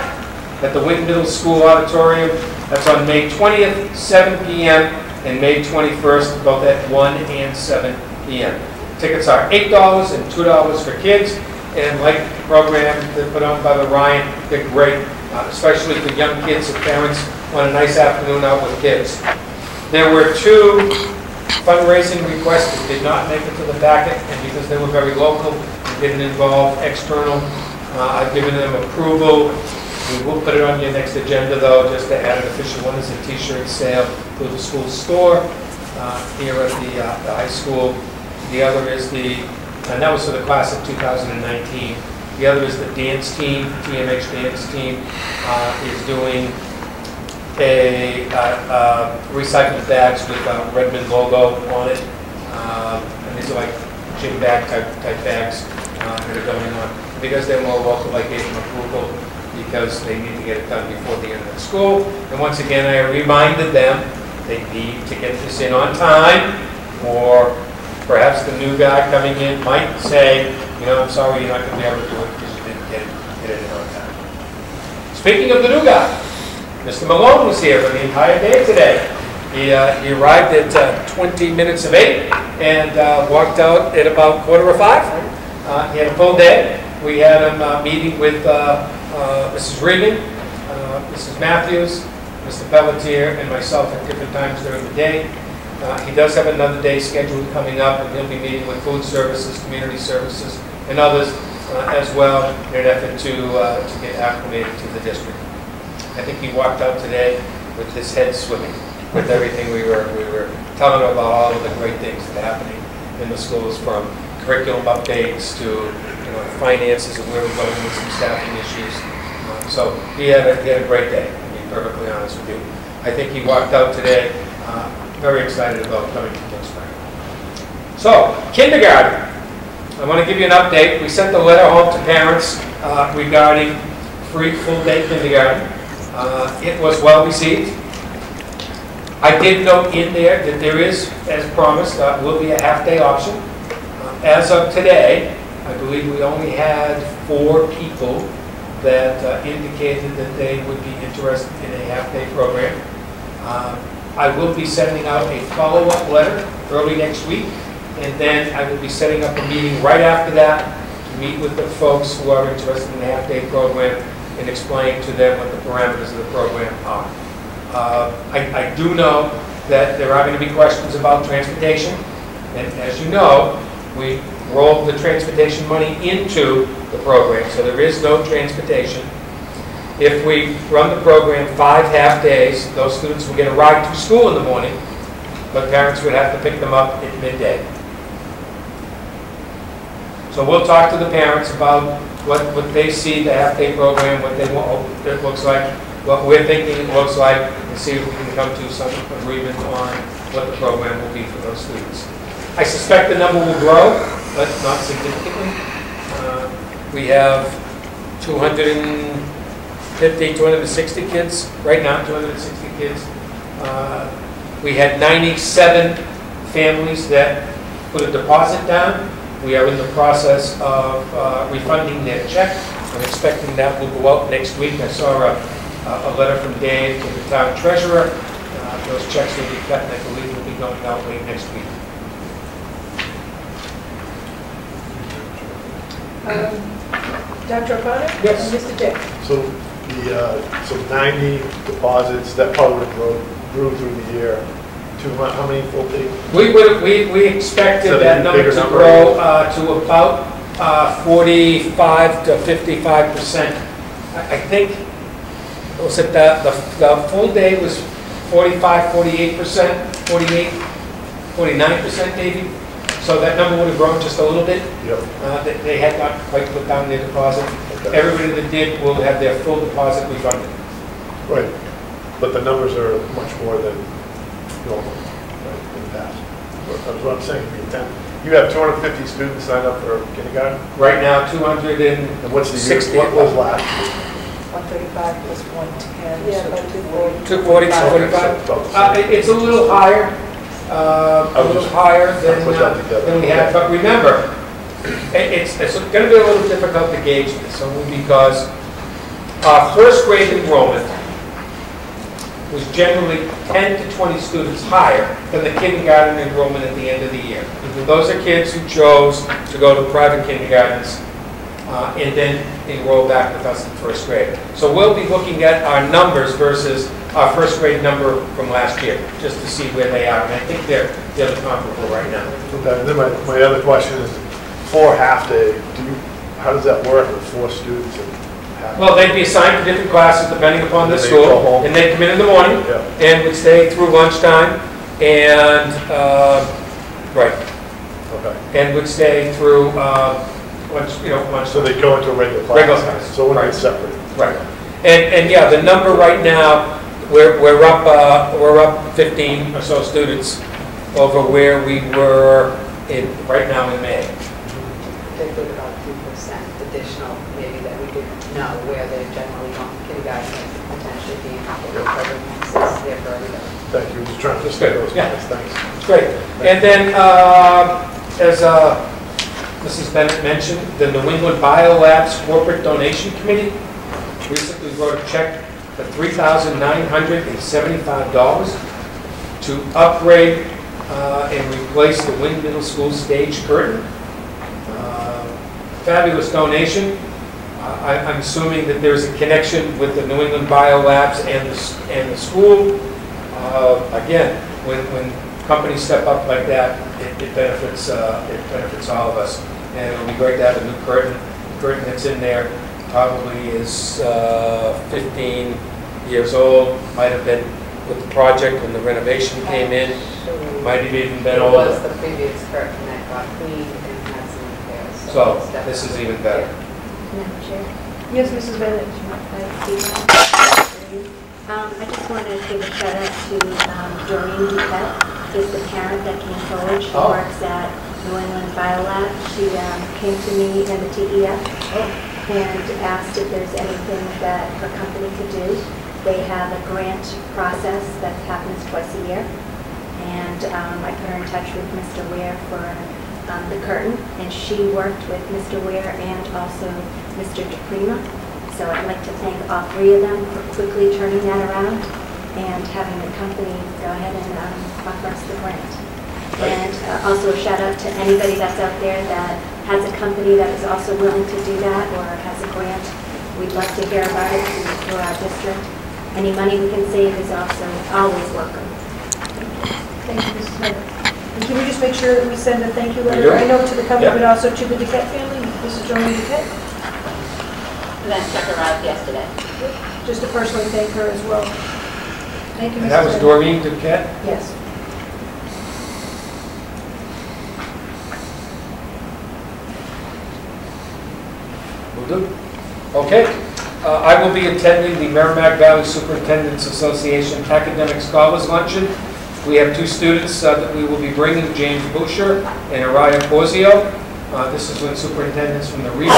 at the Wynn Middle School Auditorium. That's on May 20th, 7 p.m., and May 21st, both at 1 and 7 p.m. Tickets are $8 and $2 for kids, and like the program that put on by the Ryan, they're great, uh, especially for young kids and parents on a nice afternoon out with kids. There were two fundraising requests that did not make it to the packet, and because they were very local, and didn't involve external, uh, I've given them approval. We will put it on your next agenda, though, just to add an official one, is a t-shirt sale through the school store uh, here at the uh, the high school. The other is the, and that was for the class of 2019. The other is the dance team, TMH dance team, uh, is doing a uh, uh, recycled bags with uh, Redmen logo on it. Um, And these are like gym bag type, type bags uh, that are going on. Because they're more local, I gave them approval because they need to get it done before the end of the school. And once again, I reminded them, they need to get this in on time, or perhaps the new guy coming in might say, you know, I'm sorry, you're not going to be able to do it because you didn't get it, get it in on time. Speaking of the new guy, Mr. Malone was here for the entire day today. He, uh, he arrived at uh, 20 minutes of 8 and uh, walked out at about quarter of 5. Uh, He had a full day. We had him uh, meeting with Mrs. Regan, uh, Mrs. Matthews, Mr. Pelletier, and myself at different times during the day. Uh, He does have another day scheduled coming up, and he'll be meeting with food services, community services, and others as well in an effort to, to get acclimated to the district. I think he walked out today with his head swimming with everything we were, we were telling him about all of the great things that are happening in the schools, from curriculum updates to, you know, finances and where we're going with some staffing issues. So he had a, he had a great day, to be perfectly honest with you. I think he walked out today uh, very excited about coming to Tewksbury. So, kindergarten. I want to give you an update. We sent the letter home to parents uh, regarding free full-day kindergarten. Uh, It was well received. I did note in there that there is, as promised, uh, will be a half-day option. Uh, As of today, I believe we only had four people that uh, indicated that they would be interested in a half-day program. Uh, I will be sending out a follow-up letter early next week, and then I will be setting up a meeting right after that to meet with the folks who are interested in the half-day program and explain to them what the parameters of the program are. Uh, I I do know that there are going to be questions about transportation, and as you know, we rolled the transportation money into the program, so there is no transportation. If we run the program five half-days, those students will get a ride to school in the morning, but parents would have to pick them up at midday. So we'll talk to the parents about what, what they see the half-day program, what they want, what it looks like, what we're thinking it looks like, and see if we can come to some agreement on what the program will be for those students. I suspect the number will grow, but not significantly. Uh, We have 250, 260 kids, right now, 260 kids. Uh, We had 97 families that put a deposit down. We are in the process of uh, refunding their check. I'm expecting that will go out next week. I saw a, a letter from Dave to the town treasurer. Uh, Those checks will be cut, and I believe will be going out late next week. Um, Dr. O'Connor? Yes. And Mr. Dick? So the, uh, so 90 deposits, that probably would grow, grew through the year. To how how many full day? We would, we, we expected that number bigger to number? grow uh, to about uh, 45 to 55 percent. I I think, was it the, the, the full day was 45, 48 percent, 48, 49 percent maybe? So that number would have grown just a little bit. Yep. Uh, They they had not quite put down their deposit. Everybody that did will have their full deposit refunded. Right. But the numbers are much more than normal, right, in the past. That's what I'm saying, you ten- you have 250 students signed up for kindergarten? Right now, 260. And what's the year, what was last year? 135 plus 110. Yeah, so about 240. 240, 245? Uh, it- It's a little higher, uh, a little higher than, put that uh, together. than we had, but remember, it- it's, it's gonna be a little difficult to gauge this, only because our first grade enrollment was generally 10 to 20 students higher than the kindergarten enrollment at the end of the year. Those are kids who chose to go to private kindergartens uh, and then enroll back with us in first grade. So we'll be looking at our numbers versus our first grade number from last year, just to see where they are. And I think they're, they're comparable right now. Okay, and then my, my other question is, for half-day, do you, how does that work with four students and Well, they'd be assigned to different classes depending upon the they'd go school, home. and they'd come in in the morning, Yeah. and would stay through lunchtime, and, uh, right, Okay. and would stay through, uh, lunch, you know, lunch. So they go into a regular class? Regular class, So it wouldn't right. be separate? Right. And, and yeah, the number right now, we're, we're up, uh, we're up 15 or so students over where we were in, right now in May. They put about two percent additional, maybe that we could know where they generally want kindergarten to potentially be in the program since they're for everybody. Thank you, just trying to those Yeah. It's great. And then, uh, as uh, Mrs. Bennett mentioned, the New England Biolabs Corporate Donation Committee recently wrote a check for $3,975 to upgrade uh, and replace the Wynn Middle School stage curtain. Uh, Fabulous donation. Uh, I- I'm assuming that there's a connection with the New England Biolabs and the and the school. Uh, Again, when when companies step up like that, it it benefits, uh, it benefits all of us. And it'll be great to have a new curtain. The Curtain that's in there probably is uh, 15 years old, might have been with the project when the renovation came in, might have even been It was the previous curtain that got cleaned and had some repairs. So it's definitely- this is even better. Madam Chair? Yes, Mrs. Bennett? Um, I just wanted to give a shout out to um, Doreen Duquette, is the parent that came forward. She Oh. works at New England Biolab. She um, came to me and the TEF and asked if there's anything that her company could do. They have a grant process that happens twice a year. And um, I put her in touch with Mr. Ware for um, the curtain, and she worked with Mr. Ware and also Mr. DePrima. So I'd like to thank all three of them for quickly turning that around and having the company go ahead and um, offer us the grant. And uh, also a shout out to anybody that's out there that has a company that is also willing to do that or has a grant. We'd love to hear about it through through our district. Any money we can save is also always welcome. Thank you, Mrs. Bennett. And can we just make sure that we send a thank you letter? do. I know to the company, Yeah. but also to the Duquette family, Mrs. Joanne Duquette, That check arrived yesterday. just to personally thank her as well. Thank you, Mrs. And that was Bennett. Doreen Duquette? Yes. Will do. Okay. Uh, I will be attending the Merrimack Valley Superintendent's Association Academic Scholars Luncheon. We have two students uh, that we will be bringing, James Boucher and Araya Porzio. Uh, This is when superintendents from the region,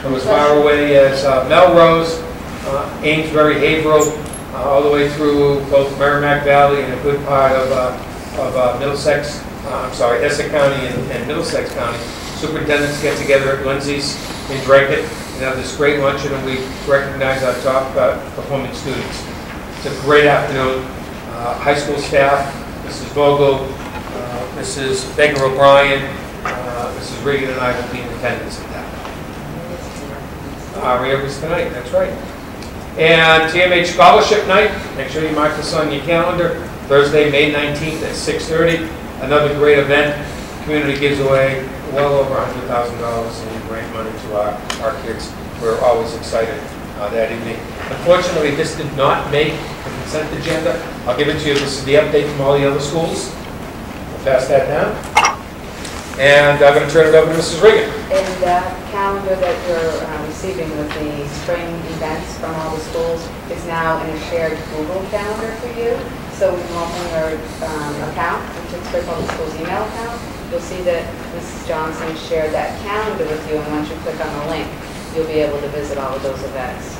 from as far away as uh, Melrose, uh, Amesbury, Haverhill, uh, all the way through both Merrimack Valley and a good part of uh, of uh, Middlesex, I'm sorry, Essex County and and Middlesex County. Superintendents get together at Lindsay's in Dracut and have this great luncheon, and we recognize our top performing students. It's a great afternoon. High school staff, Mrs. Vogel, Mrs. Baker O'Brien, Mrs. Regan, and I will be in attendance Aria was tonight, that's right. And TMH Scholarship Night, make sure you mark this on your calendar, Thursday, May 19th at 6:30. Another great event. Community gives away well over $100,000 in grant money to our, our kids. We're always excited uh, that evening. Unfortunately, this did not make the consent agenda. I'll give it to you. This is the update from all the other schools. We'll pass that down. And I'm going to turn it over to Mrs. Regan. And that calendar that you're uh, receiving with the spring events from all the schools is now in a shared Google calendar for you. So when you open your um, account, the Tewksbury Public Schools email account, you'll see that Mrs. Johnson shared that calendar with you, and once you click on the link, you'll be able to visit all of those events.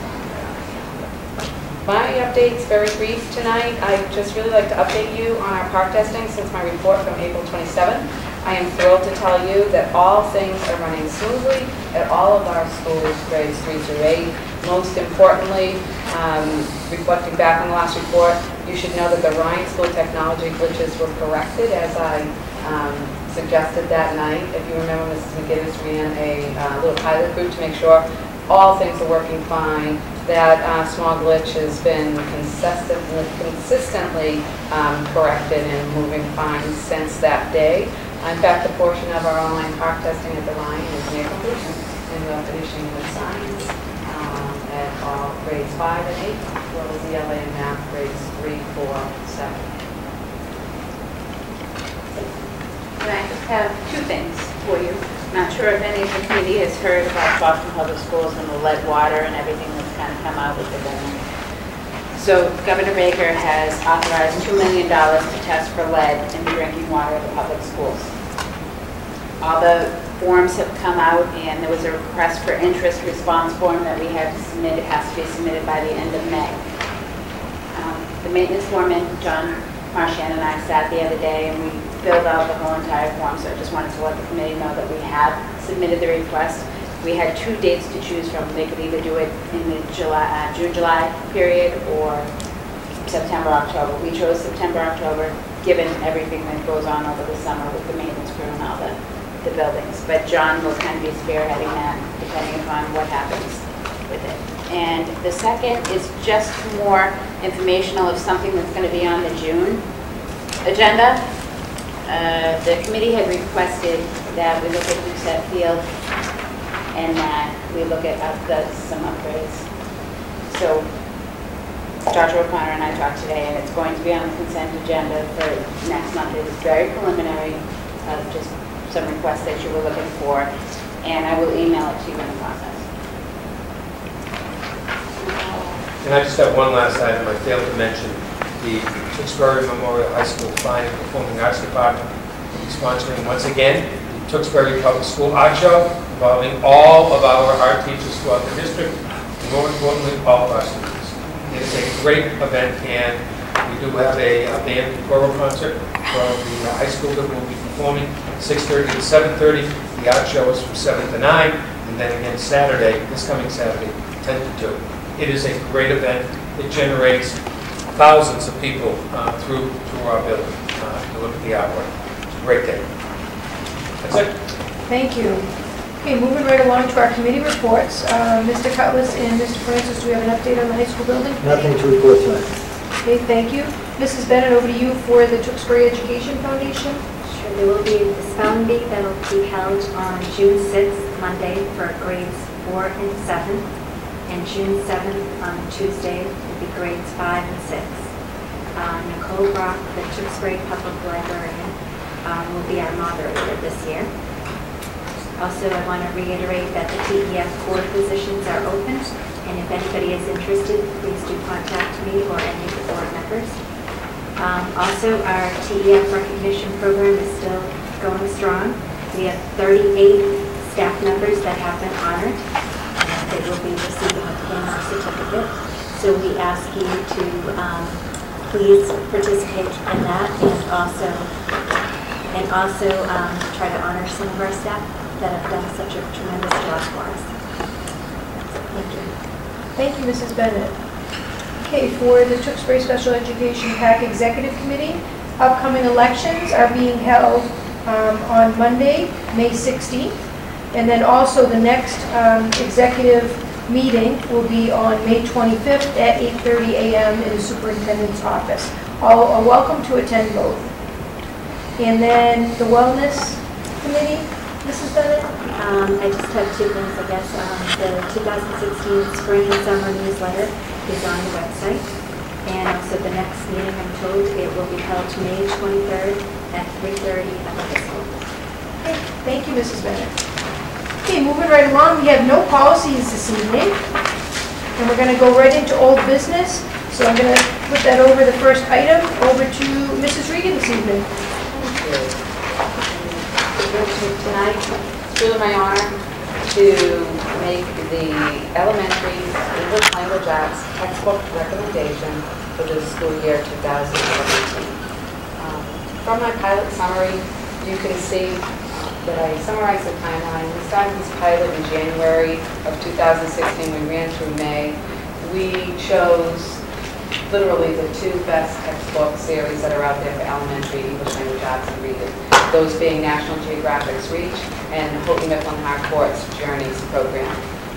My update's very brief tonight. I'd just really like to update you on our PARCC testing since my report from April 27th. I am thrilled to tell you that all things are running smoothly at all of our schools, grades 3 through 8. Most importantly, um, reflecting back on the last report, you should know that the Ryan School technology glitches were corrected as I um, suggested that night. If you remember, Mrs. McGinnis ran a uh, little pilot group to make sure all things are working fine. That uh, small glitch has been consistently, consistently um, corrected and moving fine since that day. In fact, a portion of our online PARCC testing at the Ryan is near completion, and we're finishing with science um, at all grades five and eight, as well as ELA and math grades three, four, seven. And I just have two things for you. I'm Not sure if any of the committee has heard about Boston Public Schools and the lead water and everything that's kind of come out with the government. So Governor Baker has authorized $2 million to test for lead in the drinking water of the public schools. All the forms have come out, and there was a request for interest response form that we had submitted, has to be submitted by the end of May. Um, The maintenance foreman, John Marchand, and I sat the other day, and we filled out the whole entire form, so I just wanted to let the committee know that we have submitted the request. We had two dates to choose from. They could either do it in the July, uh, June, July period, or September, October. We chose September, October, given everything that goes on over the summer with the maintenance crew and all the, the buildings. But John will kind of be spearheading that, depending upon what happens with it. And the second is just more informational of something that's going to be on the June agenda. Uh, The committee had requested that we look at Doucette Field and that we look at the- some upgrades. So Dr. O'Connor and I talked today, and it's going to be on the consent agenda for next month. It is very preliminary, uh, just some requests that you were looking for, and I will email it to you in the process. And I just have one last item, I failed to mention, the Tewksbury Memorial High School Fine and Performing Arts Department be sponsoring once again Tewksbury Public School Art Show involving all of our art teachers throughout the district, and more importantly, all of our students. It is a great event, and we do have a uh, band choral concert from the high school that will be performing 6:30 to 7:30. The art show is from 7 to 9, and then again Saturday, this coming Saturday, 10 to 2. It is a great event. It generates thousands of people uh, through, through our building uh, to look at the artwork. It's a great day. That's it. Thank you. Okay, moving right along to our committee reports. Uh, Mr. Cutlass and Mr. Francis, do we have an update on the high school building? Nothing to report tonight. Okay, thank you. Mrs. Bennett, over to you for the Tewksbury Education Foundation. Sure, there will be the spelling bee that'll be held on June 6th, Monday, for grades 4 and 7, and June 7th on Tuesday will be grades 5 and 6. Uh, Nicole Brock, the Tewksbury Public Librarian, um, will be our moderator this year. Also, I want to reiterate that the TEF board positions are open, and if anybody is interested, please do contact me or any of the board members. Um, Also, our TEF recognition program is still going strong. We have 38 staff members that have been honored. and They will be receiving a PMR certificate. So we ask you to um, please participate in that and also, and also um, try to honor some of our staff that have done such a tremendous job for us. Thank you. Thank you, Mrs. Bennett. Okay, for the Tewksbury Special Education PAC Executive Committee, upcoming elections are being held um, on Monday, May 16th. And then also the next um, executive meeting will be on May 25th at 8:30 a.m. in the superintendent's office. All are welcome to attend both. And then the Wellness Committee, Mrs. Bennett? Um, I just have two things, I guess. Um, The 2016 Spring and Summer newsletter is on the website. And also the next meeting, I'm told, it will be held May 23rd at 3:30 at the high school. Okay, Thank you, Mrs. Bennett. Okay, moving right along, we have no policies this evening. And we're going to go right into old business. So I'm going to put that over the first item, over to Mrs. Regan this evening. Tonight, it's really my honor to make the elementary English language arts textbook recommendation for the school year 2017. Um, From my pilot summary, you can see that I summarized the timeline. We started this pilot in January of 2016, we ran through May. We chose literally the two best textbook series that are out there for elementary English language arts and reading. Those being National Geographic's Reach and Houghton Mifflin Harcourt's Journeys program.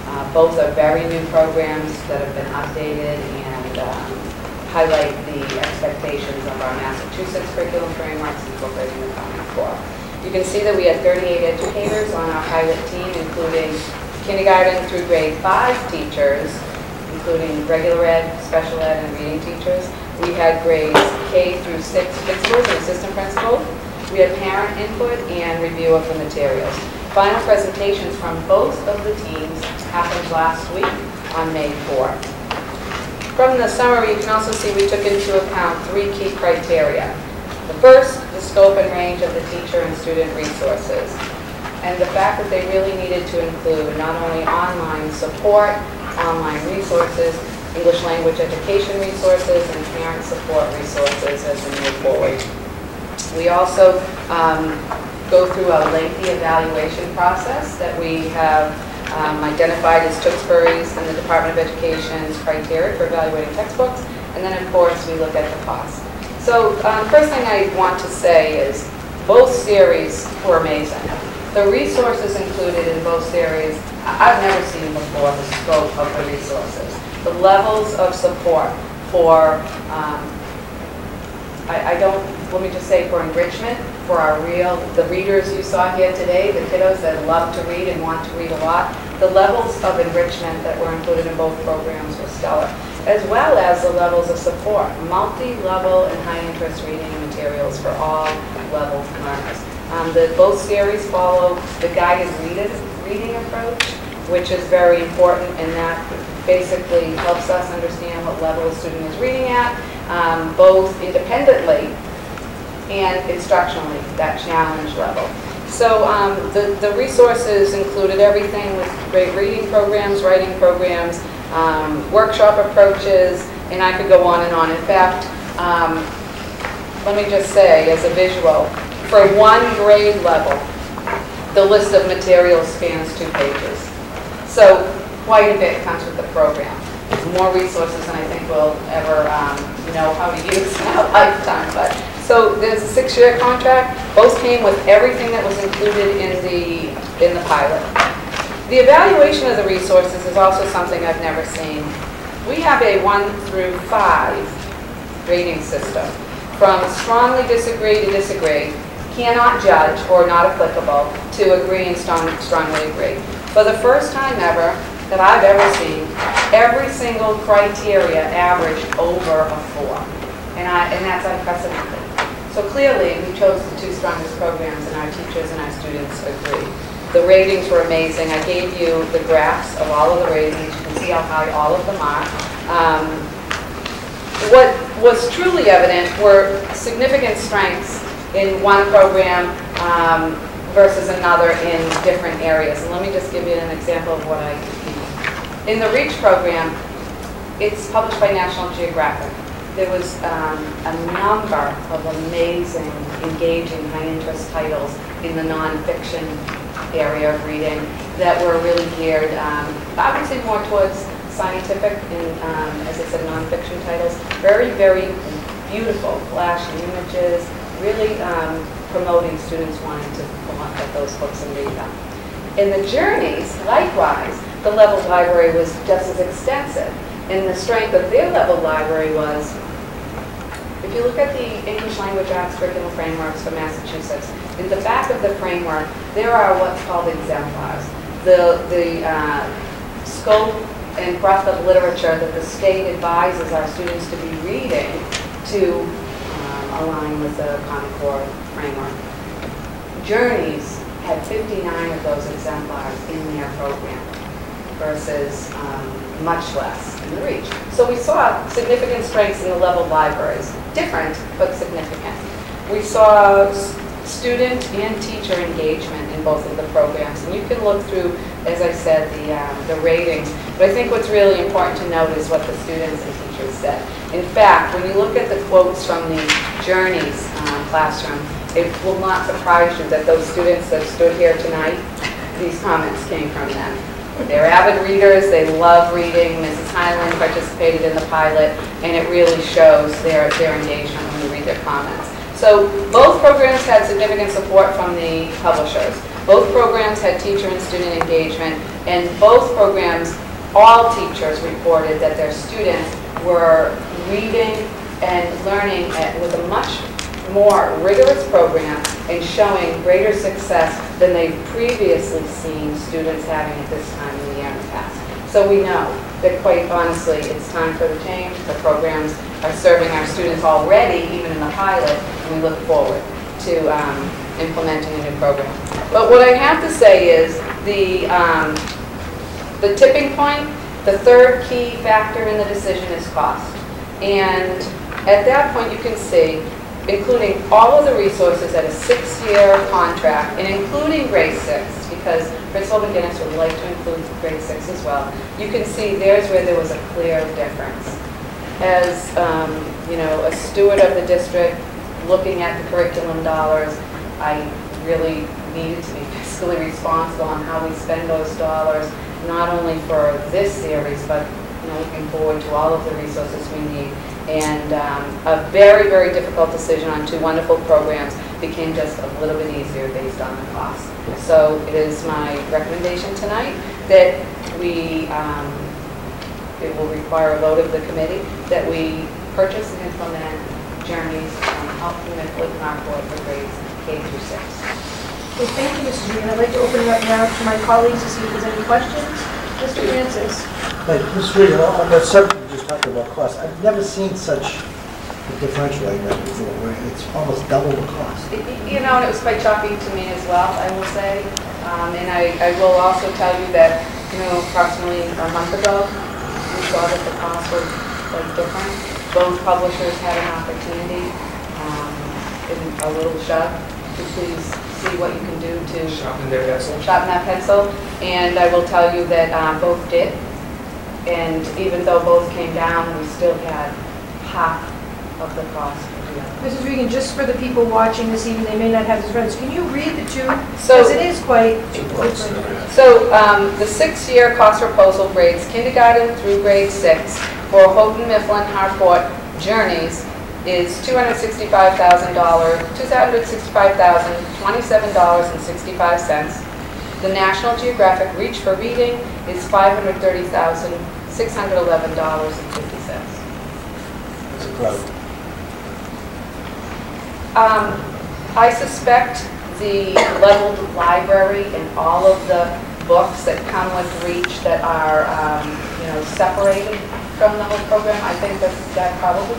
Uh, Both are very new programs that have been updated and um, highlight the expectations of our Massachusetts curriculum frameworks incorporating the Common Core. You can see that we had 38 educators on our pilot team, including kindergarten through grade five teachers, including regular ed, special ed, and reading teachers. We had grades K through 6 principals and assistant principals. We had parent input and review of the materials. Final presentations from both of the teams happened last week on May 4th. From the summary, you can also see we took into account three key criteria. The first, the scope and range of the teacher and student resources, and the fact that they really needed to include not only online support, online resources, English language education resources, and parent support resources as we move forward. We also um, go through a lengthy evaluation process that we have um, identified as Tewksbury's and the Department of Education's criteria for evaluating textbooks, and then of course we look at the cost. So um, first thing I want to say is both series were amazing. The resources included in both series, I've never seen before the scope of the resources. The levels of support for, um, I, I don't, let me just say for enrichment, for our real, the readers you saw here today, the kiddos that love to read and want to read a lot, the levels of enrichment that were included in both programs were stellar, as well as the levels of support, multi-level and high-interest reading materials for all level learners. Um, the, both series follow the guided reading, reading approach, which is very important, and that basically helps us understand what level a student is reading at, um, both independently and instructionally, that challenge level. So um, the, the resources included everything with great reading programs, writing programs, um, workshop approaches, and I could go on and on. In fact, um, let me just say, as a visual, for one grade level, the list of materials spans two pages. So quite a bit comes with the program. More resources than I think we'll ever um, know how to use in our lifetime. But so there's a six-year contract. Both came with everything that was included in the in the pilot. The evaluation of the resources is also something I've never seen. We have a one through five rating system, from strongly disagree to disagree, cannot judge or not applicable, to agree and strong, strongly agree. For the first time ever that I've ever seen, every single criteria averaged over a four. And, I, and that's unprecedented. So clearly, we chose the two strongest programs, and our teachers and our students agree. The ratings were amazing. I gave you the graphs of all of the ratings. You can see how high all of them are. Um, what was truly evident were significant strengths in one program um, versus another in different areas. And let me just give you an example of what I mean. In the REACH program, it's published by National Geographic. There was um, a number of amazing, engaging, high-interest titles in the nonfiction area of reading that were really geared, um, I would say more towards scientific and, um, as I said, nonfiction titles. Very, very beautiful, flashing images, really um, promoting students wanting to go on at those books and read them. In the journeys, likewise, the level library was just as extensive. And the strength of their level library was, if you look at the English language arts curriculum frameworks for Massachusetts, in the back of the framework, there are what's called exemplars. The, the uh, scope and breadth of literature that the state advises our students to be reading to align with the Common Core framework. Journeys had 59 of those exemplars in their program versus um, much less in the REACH. So we saw significant strengths in the level libraries, different but significant. We saw student and teacher engagement in both of the programs. And you can look through, as I said, the, um, the ratings. But I think what's really important to note is what the students and teachers said. In fact, when you look at the quotes from the Journeys um, classroom, it will not surprise you that those students that stood here tonight, these comments came from them. They're avid readers, they love reading. Mrs. Highland participated in the pilot, and it really shows their, their engagement when you read their comments. So both programs had significant support from the publishers. Both programs had teacher and student engagement, and both programs, all teachers reported that their students were reading and learning at, with a much more rigorous program and showing greater success than they've previously seen students having at this time in the year in the past. So we know that quite honestly, it's time for the change. The programs are serving our students already, even in the pilot, and we look forward to um, implementing a new program. But what I have to say is the, um, the tipping point, the third key factor in the decision is cost. And at that point, you can see, including all of the resources at a six-year contract, and including grade six, because Principal McGinnis would like to include grade six as well, you can see there's where there was a clear difference. As, um, you know, a steward of the district, looking at the curriculum dollars, I really needed to be fiscally responsible on how we spend those dollars, not only for this series, but, you know, looking forward to all of the resources we need. And um, a very, very difficult decision on two wonderful programs became just a little bit easier based on the cost. So it is my recommendation tonight that we, um, it will require a vote of the committee, that we purchase and implement Journeys from Houghton Mifflin Harcourt for grades K through six. Okay, thank you, Mrs. Regan. I'd like to open it up now to my colleagues to see if there's any questions. Mr. Francis? Regan, on that subject you just talked about cost, I've never seen such a differential like that before, where it's almost double the cost. You know, and it was quite shocking to me as well, I will say. Um, And I, I will also tell you that, you know, approximately a month ago, we saw that the cost was, was different. Both publishers had an opportunity, um, in a little shove, to please see what you can do to. Sharpen their pencil. Sharpen that pencil. And I will tell you that um, both did. And even though both came down, we still had half of the cost of the. Mrs. Regan, just for the people watching this evening, they may not have this reference, can you read the two? So- Because it is quite... So um, the six-year cost proposal grades kindergarten through grade six for Houghton Mifflin Harcourt Journeys is $265,000, $265,027.65. The National Geographic Reach for Reading is $530,611.50. It's a crowd. Um, I suspect the leveled library and all of the books that come with Reach that are, um, you know, separated from the whole program, I think that that probably,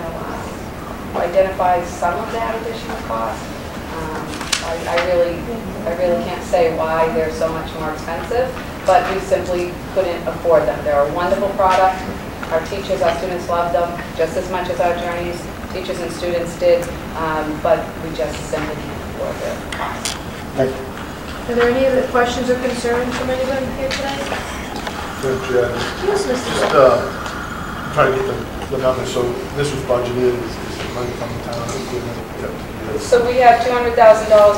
know, uh, identifies some of that additional cost. Um, I I really, I really can't say why they're so much more expensive, but we simply couldn't afford them. They're a wonderful product. Our teachers, our students love them just as much as our journeys, teachers and students did, um, but we just simply can't afford their cost. Thank you. Are there any other questions or concerns from anyone here tonight? Judge, uh, Yes, Mr. Just Chair. uh, trying to get the- the numbers, so this was budgeted, is is money from the town? Yep. So we have $200,000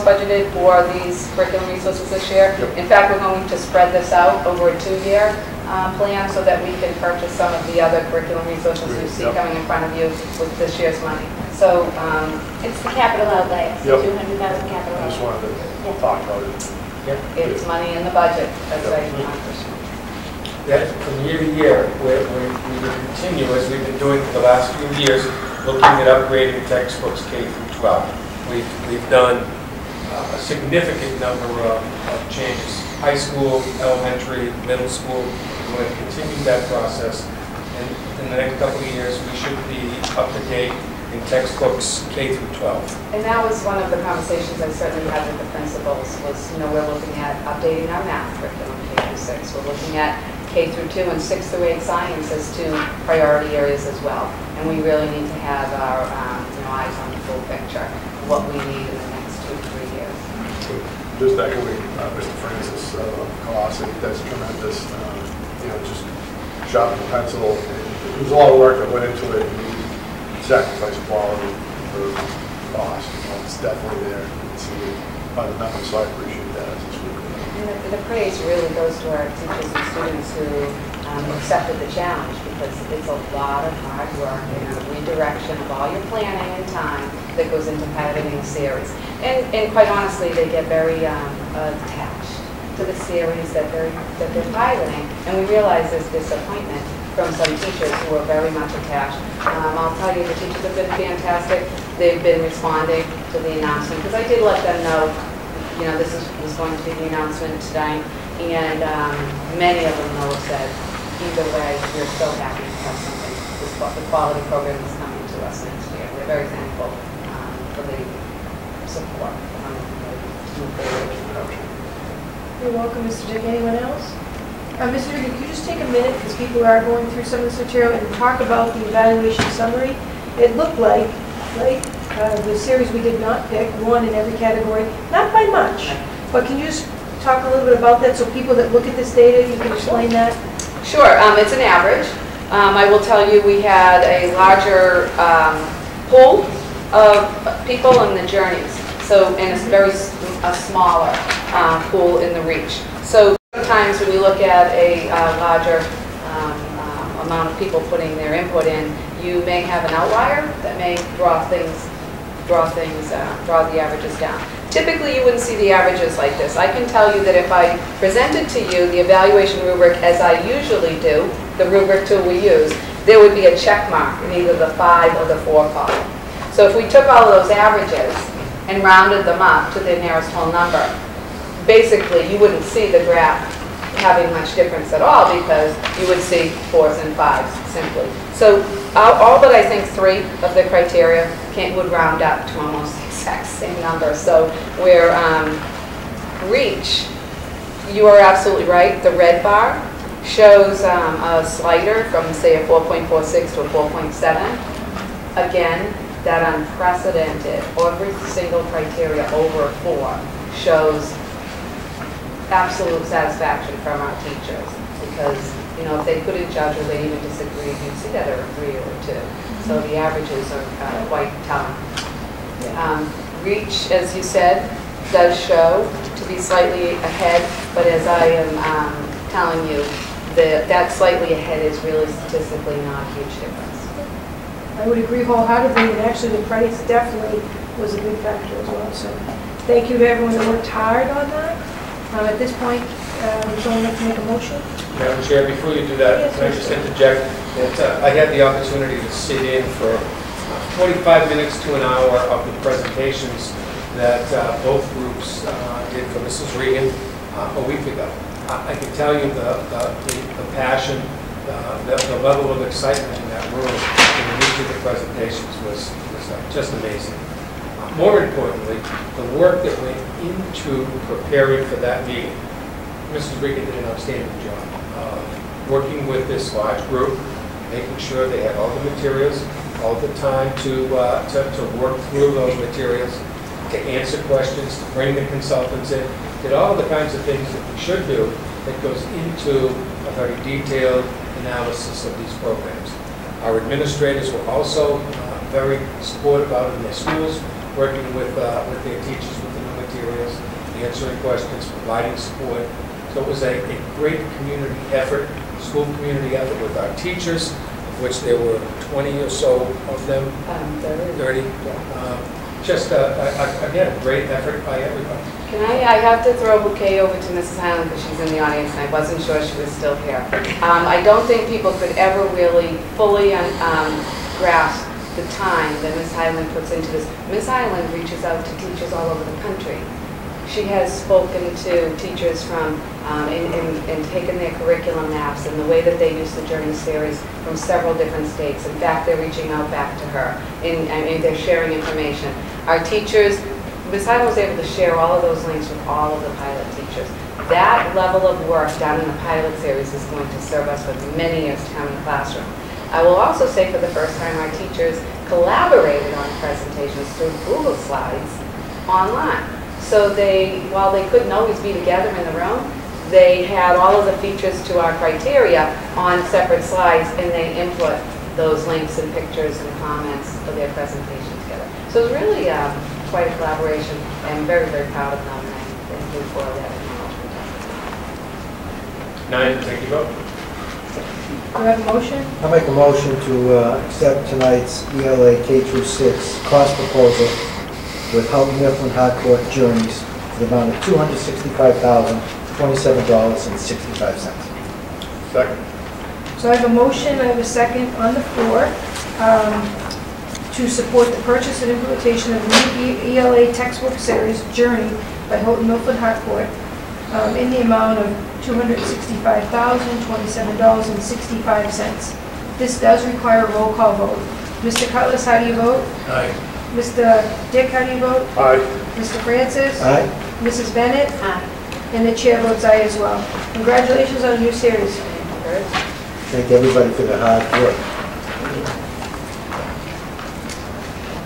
budgeted for these curriculum resources this year. Yep. In fact, we're going to spread this out over a two-year um, plan so that we can purchase some of the other curriculum resources you see Yep. coming in front of you with this year's money. So um, It's the capital outlay, it's the Yep. 200,000 capital I just outlay. wanted Yeah. to talk about it. it's money in the budget, as I that from year to year, we we will continue, as we've been doing for the last few years, looking at upgrading textbooks K through 12. We've we've done uh, a significant number of of changes, high school, elementary, middle school. We're going to continue that process, and in the next couple of years, we should be up to date in textbooks K through 12. And that was one of the conversations I certainly had with the principals, was, you know, we're looking at updating our math curriculum K through six. We're looking at K through two and six through eight science as two priority areas as well. And we really need to have our, um, you know, eyes on the full picture, of what we need in the next two, to three years. Just echoing uh, Mr. Francis' uh, cost, that's tremendous. Um, You know, just sharpen the pencil. There was a lot of work that went into it. we Sacrifice quality for cost. You know, It's definitely there. It's uh, by the numbers, so I appreciate that. And the- the praise really goes to our teachers and students who um, accepted the challenge because it's a lot of hard work and a redirection of all your planning and time that goes into piloting a series. And, and quite honestly, they get very um, attached to the series that they're, that they're piloting. And we realize there's disappointment from some teachers who are very much attached. Um, I'll tell you, the teachers have been fantastic. They've been responding to the announcement because I did let them know you know, this is, was going to be the announcement tonight, and um, many of them, have said, either way, we're so happy to have something, this the quality program is coming to us next year. We're very thankful um, for the support um, forward with the program. You're welcome, Mr. Dick. Anyone else? Uh, Mr. Dick, could you just take a minute, because people are going through some of this material, and talk about the evaluation summary? It looked like, right, uh, the series we did not pick, one in every category, not by much, but can you just talk a little bit about that, so people that look at this data, you can explain that? Sure, um, it's an average. Um, I will tell you, we had a larger um, pool of people in the journeys, so, and it's very, a smaller um, pool in the reach. So sometimes when you look at a uh, larger um, um, amount of people putting their input in, you may have an outlier that may draw things, draw things, uh, draw the averages down. Typically, you wouldn't see the averages like this. I can tell you that if I presented to you the evaluation rubric as I usually do, the rubric tool we use, there would be a check mark in either the five or the four column. So if we took all those averages and rounded them up to the nearest whole number, basically, you wouldn't see the graph having much difference at all because you would see fours and fives simply. So all all but I think three of the criteria can, would round up to almost the exact same number. So where um, reach, you are absolutely right, the red bar shows um, a slider from say a 4.46 to a 4.7. Again, that unprecedented, every single criteria over four shows absolute satisfaction from our teachers because, you know, if they couldn't judge or they even disagreed, you'd see that at a three or a two. So the averages are quite telling. Um, Reach, as you said, does show to be slightly ahead, but as I am um, telling you, the- that slightly ahead is really statistically not a huge difference. I would agree wholeheartedly, and actually the price definitely was a big factor as well, so thank you to everyone that worked hard on that. Um, At this point, uh, would someone like to make a motion? Madam Chair, before you do that, Yes, can I just interject? that uh, I had the opportunity to sit in for uh, 45 minutes to an hour of the presentations that uh, both groups uh, did for Mrs. Regan uh, a week ago. I I can tell you the the- the- the passion, uh, the the level of excitement in that room in each of the presentations was was uh, just amazing. Uh, More importantly, the work that went into preparing for that meeting. Mrs. Regan did an outstanding job of working with this large group, making sure they had all the materials, all the time to, uh, to, to work through those materials, to answer questions, to bring the consultants in, did all the kinds of things that we should do that goes into a very detailed analysis of these programs. Our administrators were also uh, very supportive out in their schools, working with, uh, with their teachers with the new materials, answering questions, providing support. So it was a, a great community effort, school community effort with our teachers, of which there were 20 or so of them, Um, there is- 30. Um, Just, a- a- a- again, a great effort by everybody. Can I, I have to throw a bouquet over to Mrs. Highland because she's in the audience and I wasn't sure she was still here. Um, I don't think people could ever really fully um, grasp the time that Ms. Highland puts into this. Ms. Highland reaches out to teachers all over the country. She has spoken to teachers from, um, and, and and taken their curriculum maps and the way that they use the Journey series from several different states. In fact, they're reaching out back to her and, and they're sharing information. Our teachers. Hyman was able to share all of those links with all of the pilot teachers. That level of work done in the pilot series is going to serve us for many years to come in the classroom. I will also say for the first time, our teachers collaborated on presentations through Google Slides online. So they, while they couldn't always be together in the room, they had all of the features to our criteria on separate slides and they input those links and pictures and comments for their presentation together. So it was really um, quite a collaboration. I'm very, very proud of them and I thank you for that acknowledgement. Nine, take your vote. Do I have a motion? I'll make a motion to uh, accept tonight's ELA K through 6 cost proposal with Houghton Mifflin Harcourt Journeys for the amount of $265,027.65. Second. So I have a motion, I have a second on the floor um, to support the purchase and implementation of the new E- ELA textbook series Journey by Houghton Mifflin Harcourt um, in the amount of $265,027.65. This does require a roll call vote. Mr. Cutlass, how do you vote? Aye. Mr. Dick, how do you vote? Aye. Mr. Francis? Aye. Mrs. Bennett? Aye. And the chair votes aye as well. Congratulations on a new series. Thank everybody for the hard work.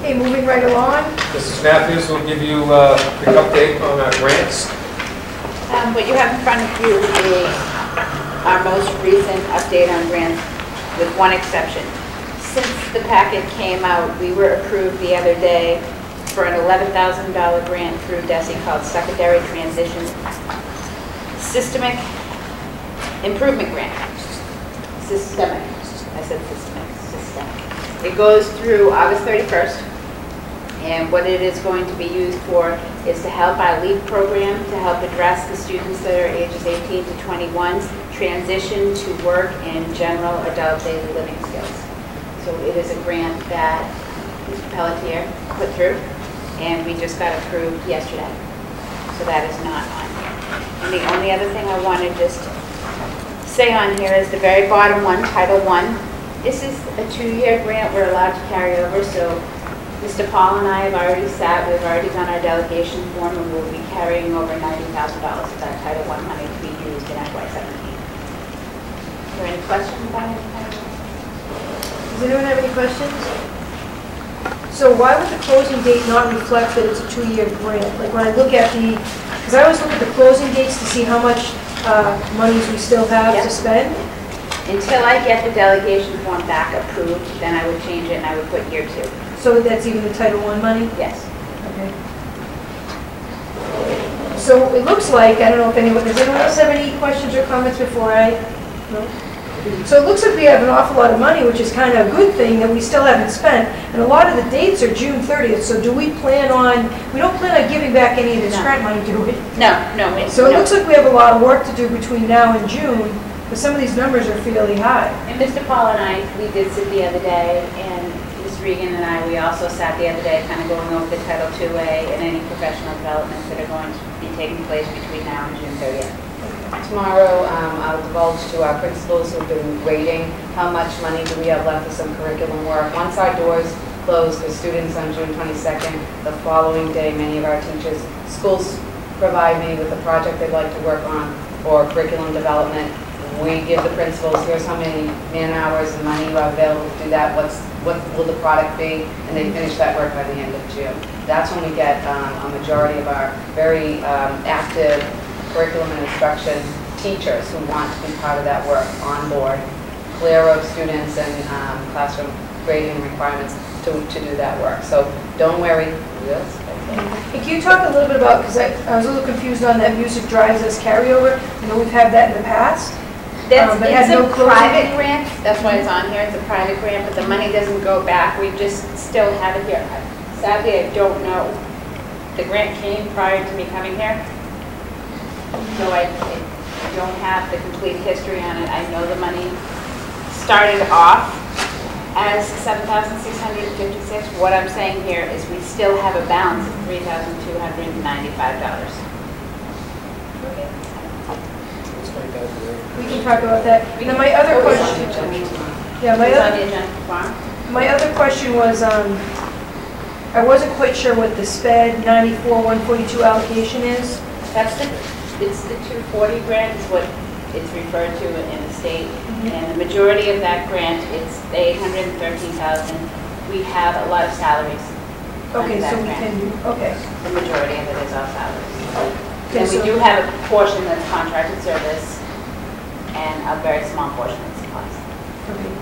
Okay, moving right along. Mrs. Matthews will give you uh, a quick update on our grants. Um, What you have in front of you is our most recent update on grants, with one exception. Since the packet came out, we were approved the other day for an $11,000 grant through DESE called Secondary Transition Systemic Improvement Grant. Systemic, I said systemic, systemic. It goes through August 31st. And what it is going to be used for is to help our LEAP program, to help address the students that are ages 18 to 21 transition to work in general adult daily living skills. So it is a grant that Mr. Pelletier put through, and we just got approved yesterday. So that is not on here. And the only other thing I want to just say on here is the very bottom one, Title I. This is a two-year grant we're allowed to carry over, so Mr. Paul and I have already sat, we've already done our delegation form, and we'll be carrying over $90,000 of that Title I money to be used in FY '17. Is there any questions about it? Does anyone have any questions? So why would the closing date not reflect that it's a two-year grant? Like when I look at the, because I always look at the closing dates to see how much uh, monies we still have to spend. Until I get the delegation form back approved, then I would change it and I would put year two. So that's even the Title I money? Yes. Okay. So it looks like, I don't know if anyone, does anyone else have any questions or comments before I? No? So it looks like we have an awful lot of money, which is kind of a good thing that we still haven't spent. And a lot of the dates are June 30th, so do we plan on, we don't plan on giving back any of this No. grant money, do we? No, no, we- So it no. looks like we have a lot of work to do between now and June, but some of these numbers are fairly high. And Mr. Paul and I, we did sit the other day, and Ms. Regan and I, we also sat the other day kind of going over the Title II-A and any professional developments that are going to be taking place between now and June 30th. Tomorrow, um, I'll divulge to our principals who've been waiting, how much money do we have left for some curriculum work. Once our doors close for students on June 22nd, the following day, many of our teachers, schools provide me with a project they'd like to work on or curriculum development. We give the principals, here's how many man hours and money you have available to do that, what's, what will the product be, and they finish that work by the end of June. That's when we get um, a majority of our very um, active curriculum and instruction teachers who want to be part of that work on board, clear of students and um, classroom grading requirements to, to do that work. So don't worry, we'll Can you talk a little bit about, because I I was a little confused on that music drives as carryover. I know we've had that in the past. That's, Um, but had it's a no closing private grant, that's why it's on here, it's a private grant, but the money doesn't go back, we just still have it here. Sadly, I don't know, the grant came prior to me coming here, so I, I don't have the complete history on it. I know the money started off as 7,656. What I'm saying here is we still have a balance of $3,295. We can talk about that. And then my other question, yeah, my other, the agenda tomorrow. my other question was, um, I wasn't quite sure what the SPED 94, 142 allocation is. That's the, it's the 240 grant is what it's referred to in the state. Mm-hmm. And the majority of that grant, it's the 813,000. We have a lot of salaries. Okay, so we grant. can do, okay. The majority of it is our salaries. Okay, And we do have a portion that's contracted service and a very small portion that's supplies. Okay.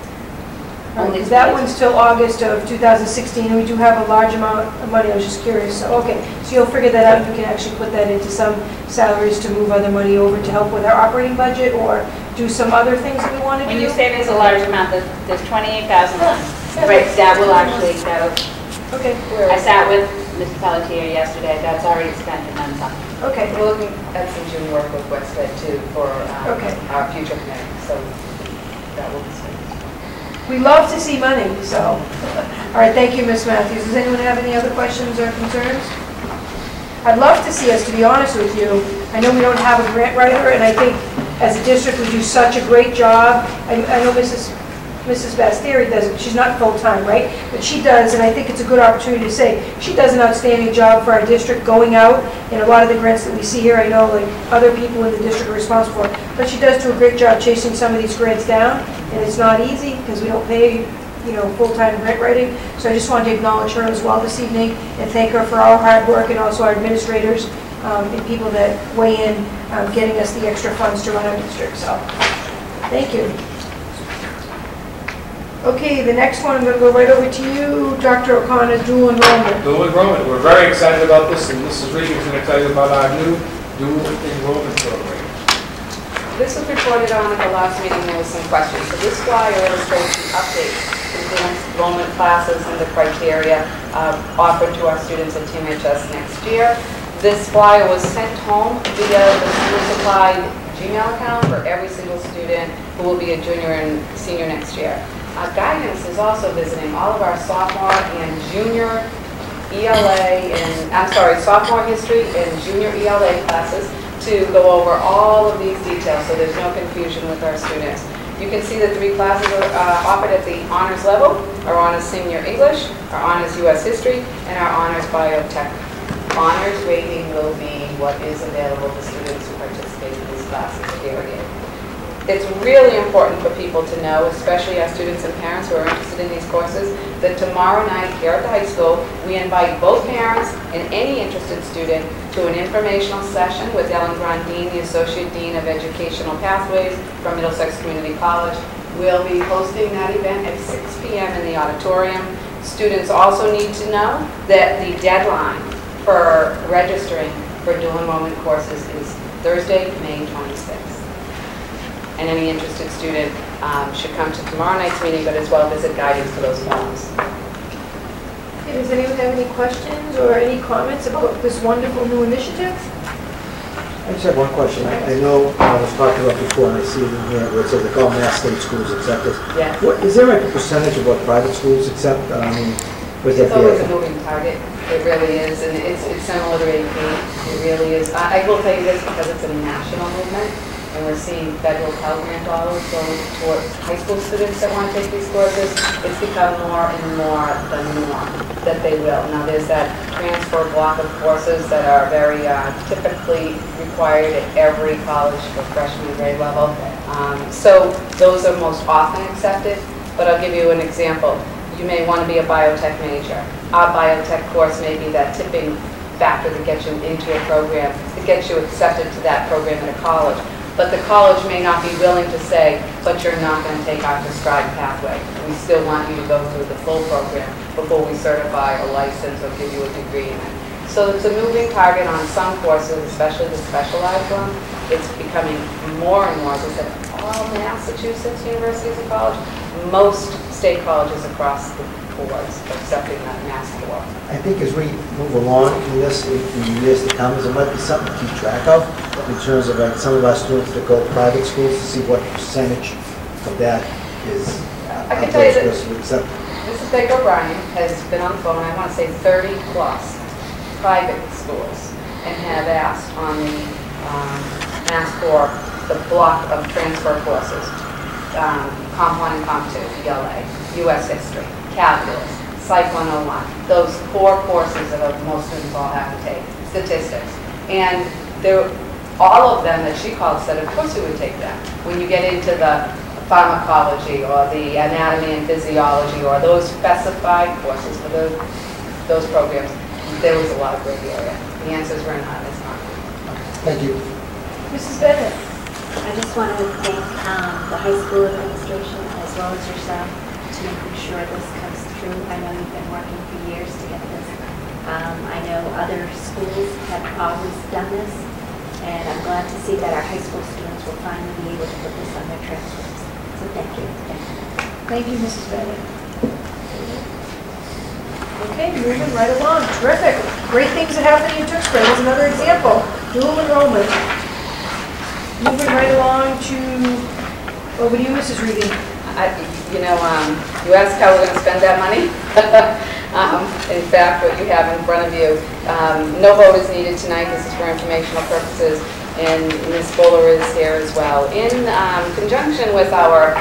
Only Because that one's till August of 2016, and we do have a large amount of money, I was just curious. So, okay, so you'll figure that out, you can actually put that into some salaries to move other money over to help with our operating budget, or do some other things that we want to do? When you say there's a large amount, there's there's 28,000 left. Right, that will actually, that'll, Okay. I sat with Mr. Pelletier yesterday, that's already spent and then some. Okay. We're looking at some June work with Westfed too for um, Okay. our future committee, so that will be soon. We love to see money, so. All right, thank you, Ms. Matthews. Does anyone have any other questions or concerns? I'd love to see us, to be honest with you, I know we don't have a grant writer, and I think as a district, we do such a great job. I I know Mrs. Mrs. Basteri does, it. she's not full-time, right? But she does, and I think it's a good opportunity to say, she does an outstanding job for our district going out, and a lot of the grants that we see here, I know like other people in the district are responsible for, but she does do a great job chasing some of these grants down, and it's not easy, because we don't pay, you know, full-time grant writing. So I just wanted to acknowledge her as well this evening, and thank her for all her hard work, and also our administrators, um, and people that weigh in, um, getting us the extra funds to run our district, so, thank you. Okay, the next one, I'm going to go right over to you, Dr. O'Connor, dual enrollment. Dual enrollment, we're very excited about this, and Mrs. Regan's going to tell you about our new dual enrollment program. This was reported on at the last meeting, there was some questions. So this flyer illustrates the updates to the enrollment classes and the criteria uh, offered to our students at TMHS next year. This flyer was sent home via the school supply Gmail account for every single student who will be a junior and senior next year. Uh, Guidance is also visiting all of our sophomore and junior ELA and, I'm sorry, sophomore history and junior ELA classes to go over all of these details so there's no confusion with our students. You can see the three classes are uh, offered at the honors level, our honors senior English, our honors US history, and our honors biotech. Honors rating will be what is available to students who participate in these classes, period. It's really important for people to know, especially our students and parents who are interested in these courses, that tomorrow night here at the high school, we invite both parents and any interested student to an informational session with Ellen Grandin, the Associate Dean of Educational Pathways from Middlesex Community College. We'll be hosting that event at 6 p.m. in the auditorium. Students also need to know that the deadline for registering for dual enrollment courses is Thursday, May 26th and any interested student um, should come to tomorrow night's meeting, but as well visit guidance for those forms. Okay, Does anyone have any questions or any comments about this wonderful new initiative? I just have one question. I I know I was talking about before, and I see it in here where it says like all Mass State schools accept this. Yes. What, is there like a percentage of what private schools accept? I mean, was that It's always a moving target. It really is, and it's, it's similar to AP. It really is. I, I will tell you this because it's a national movement, and we're seeing federal Pell Grant dollars go towards high school students that want to take these courses. It's become more and more the norm that they will. Now, there's that transfer block of courses that are very uh, typically required at every college for freshman grade level. Um, So those are most often accepted, but I'll give you an example. You may want to be a biotech major. Our biotech course may be that tipping factor that gets you into a program, that gets you accepted to that program in a college. But the college may not be willing to say, but you're not going to take our prescribed pathway. We still want you to go through the full program before we certify a license or give you a degree. So it's a moving target on some courses, especially the specialized ones. It's becoming more and more, I all Massachusetts universities and colleges, most state colleges across the boards accepting that mass core. I think as we move along in this, in in years to come, there might be something to keep track of in terms of like some of our students that go to private schools to see what percentage of that is. uh, I can tell you that-. Mrs. Baker O'Brien has been on the phone, I want to say 30-plus private schools, and have asked on the um, Mass Core, the block of transfer courses, um, Comp 1 and Comp 2, ELA, US History, Calculus, Psych 101, those core courses that most students all have to take, statistics. And there, all of them that she called said, of course we would take them. When you get into the pharmacology or the anatomy and physiology or those specified courses for those, those programs, there was a lot of gray area. The answers were not, as not. Thank you. Mrs. Bennett? I just want to thank um, the high school administration as well as yourself to making sure this comes. I know you've been working for years to get this. Um, I know other schools have always done this, and I'm glad to see that our high school students will finally be able to put this on their transcripts. So thank you. Thank you. Thank you, Mrs. Bennett. Okay, moving right along, terrific. Great things that happen in Tewksbury, here's another example, dual enrollment. Moving right along to, over to you, Mrs. Regan. I- You know, um, you ask how we're going to spend that money. Um, In fact, what you have in front of you, um, no vote is needed tonight, this is for informational purposes. and Ms. Fuller is here as well. In um, conjunction with our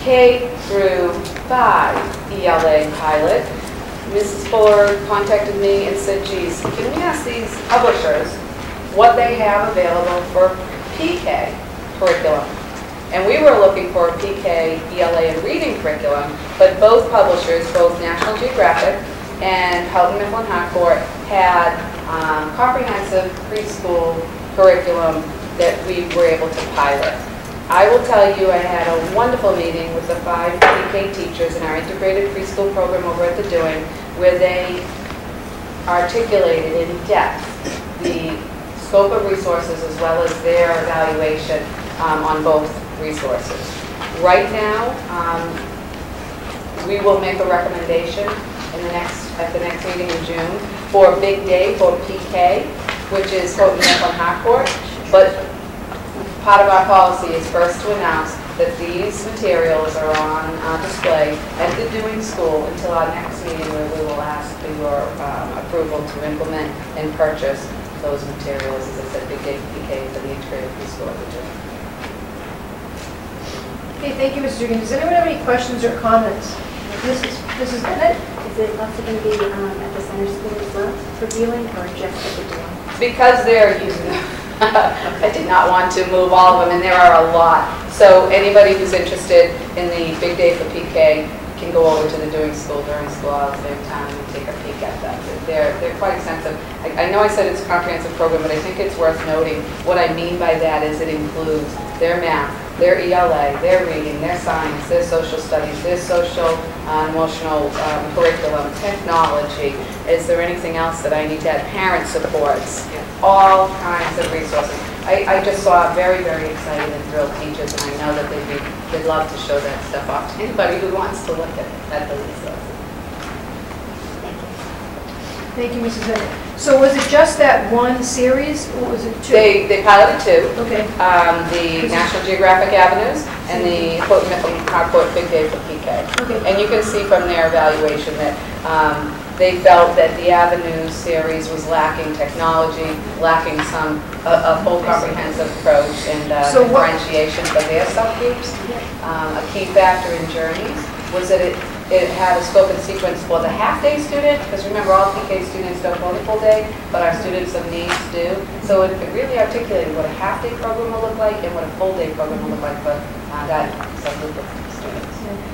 K through 5 ELA pilot, Mrs. Fuller contacted me and said, geez, can we ask these publishers what they have available for PK curriculum? And we were looking for a PK, ELA, and reading curriculum, but both publishers, both National Geographic and Houghton Mifflin Harcourt, had um, comprehensive preschool curriculum that we were able to pilot. I will tell you, I had a wonderful meeting with the five PK teachers in our integrated preschool program over at the Dewey, where they articulated in depth the scope of resources as well as their evaluation um, on both resources. Right now, um, we will make a recommendation in the next, at the next meeting in June for a big day for PK, which is Houghton Mifflin Harcourt. But part of our policy is first to announce that these materials are on uh, display at the Dewey School until our next meeting where we will ask for your um, approval to implement and purchase those materials, as I said, Big Day PK for the integrated preschool at the Dewey. Okay, thank you, Mr. Dugan. Does anyone have any questions or comments? Mrs. Mrs. Bennett? Is it also going to be um, at the center school as well for viewing or just at the dorm? Because they're using them. I did not want to move all of them, and there are a lot. So anybody who's interested in the big day for PK can go over to the Dewey school during school hours their time and take a peek at them. They're, they're quite extensive. I, I know I said it's a comprehensive program, but I think it's worth noting. What I mean by that is it includes their math, their ELA, their reading, their science, their social studies, their social uh, emotional um, curriculum, technology. Is there anything else that I need to add? Parent supports, all kinds of resources. I, I just saw very, very excited and thrilled teachers, and I know that they'd, be, they'd love to show that stuff off to anybody who wants to look at, at the resources. Thank you, Mrs. Bennett. So was it just that one series, or was it two? They, they piloted two. Okay. Um, the National Geographic Avenues and the Houghton Harcourt Big Day for PK. Okay. And you can see from their evaluation that um, they felt that the Avenues series was lacking technology, lacking some, a, a full comprehensive approach and uh, So differentiation for their subgroups. Um, a key factor in Journeys was that it, it had a scope and sequence for the half-day student, because remember, all PK students don't go the full day, but our students of needs do. So it it really articulated what a half-day program will look like and what a full-day program will look like for uh, that subgroup of.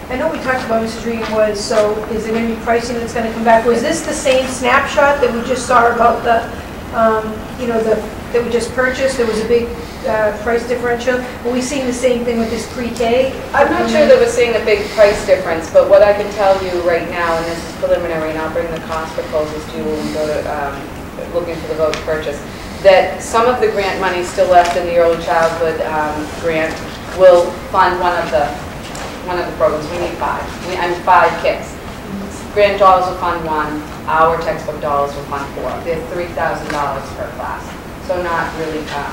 I know we talked about, Mrs. Regan, was, so is there going to be pricing that's going to come back? Was this the same snapshot that we just saw about the, um, you know, the, that we just purchased? There was a big uh, price differential. Are we seeing the same thing with this pre-K? I'm not sure that we're seeing a big price difference, but what I can tell you right now, and this is preliminary, and I'll bring the cost proposals to you when we go to, um, looking for the vote to purchase, that some of the grant money still left in the early childhood um, grant will fund one of the, one of the programs. We need five. We, I mean, five kits. Grant dollars will fund one, our textbook dollars will fund four. They're $3,000 per class. So not really um,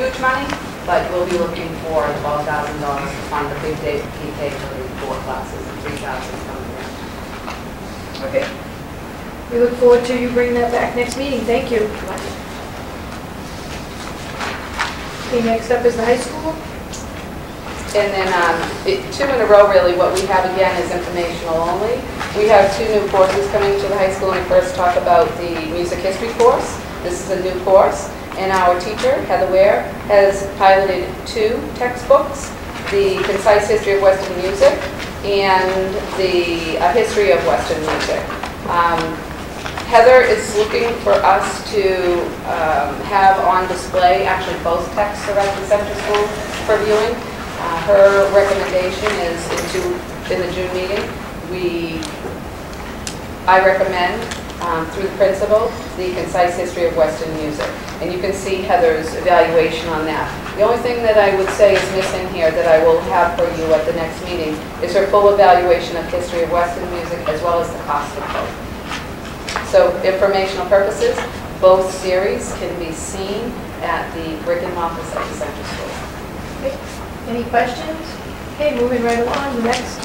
huge money, but we'll be looking for $12,000 to fund the big day PK for the four classes, and 3,000 from the grant. Okay. We look forward to you bringing that back next meeting. Thank you. Okay, next up is the high school. And then um, it- two in a row, really, what we have again is informational only. We have two new courses coming to the high school, and we first talk about the music history course. This is a new course, and our teacher, Heather Ware, has piloted two textbooks, the Concise History of Western Music and the History of Western Music. Um, Heather is looking for us to um, have on display, actually both texts at the Central School for viewing. Uh, Her recommendation is into, in the June meeting, we, I recommend um, through the principal, the concise history of Western music. And you can see Heather's evaluation on that. The only thing that I would say is missing here that I will have for you at the next meeting is her full evaluation of history of Western music as well as the cost of both. So informational purposes, both series can be seen at the curriculum office at the Central School. Any questions? Okay, moving right along, the next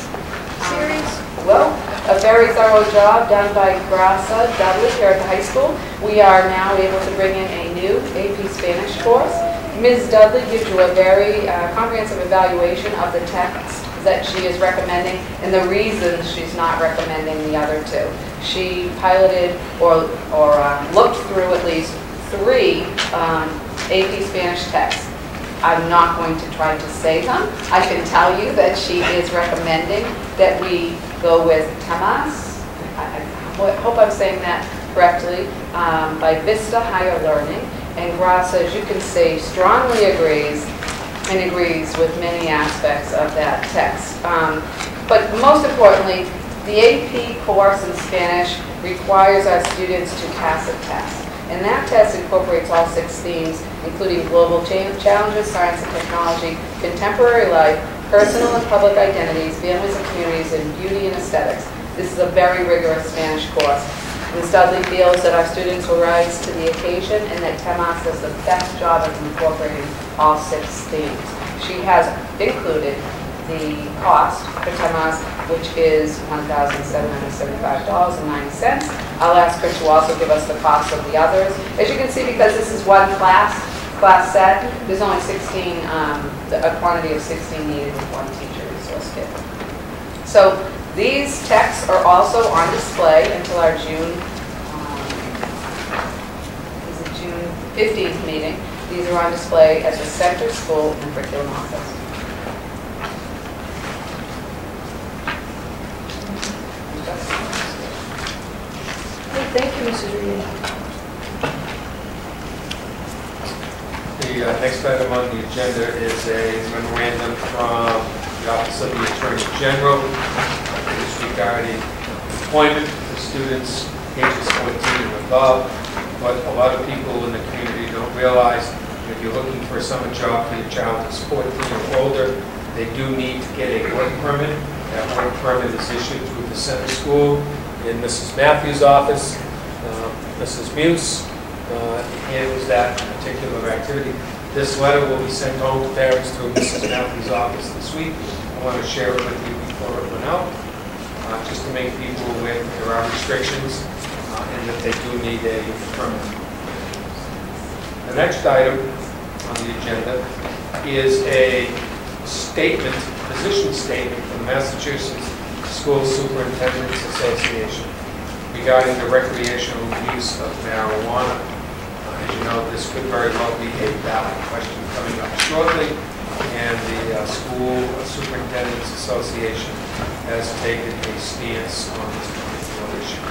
series. Well, a very thorough job done by Grassa Dudley here at the high school. We are now able to bring in a new AP Spanish course, Ms. Dudley gives you a very uh, comprehensive evaluation of the text that she is recommending and the reasons she's not recommending the other two. She piloted or, or um, looked through at least three um, AP Spanish texts. I'm not going to try to say them. I can tell you that she is recommending that we go with Temas, I I hope I'm saying that correctly, um, by Vista Higher Learning. And Grassa, as you can see, strongly agrees and agrees with many aspects of that text. Um, But most importantly, the AP course in Spanish requires our students to pass a test. And that test incorporates all six themes, including global cha- challenges, science and technology, contemporary life, personal and public identities, families and communities, and beauty and aesthetics. This is a very rigorous Spanish course. Ms. Dudley feels that our students will rise to the occasion and that Temas does the best job of incorporating all six themes. She has included the cost for Temas, which is $1,775.90. I'll ask her to also give us the cost of the others. As you can see, because this is one class, class set, there's only 16, um, a quantity of 16 needed with one teacher resource kit. So these texts are also on display until our June, um, is it June 15th meeting. These are on display at the Center School and Curriculum Office. Hey, Thank you, Mrs. Reed. The uh, next item on the agenda is a memorandum from the Office of the Attorney General. Regarding employment for students ages 14 and above. But a lot of people in the community don't realize if you're looking for a summer job for your child that's 14 or older, they do need to get a work permit. That work permit is issued through the center school in Mrs. Matthews' office. Uh, Mrs. Muse uh, handles that particular activity. This letter will be sent home to parents through Mrs. Matthews' office this week. I want to share it with you before it went out, uh, just to make people aware that there are restrictions uh, and that they do need a permit. The next item on the agenda is a statement, position statement Massachusetts School Superintendent's Association regarding the recreational use of marijuana. Uh, As you know, this could very well be a ballot question coming up shortly, and the uh, School Superintendent's Association has taken a stance on this particular issue.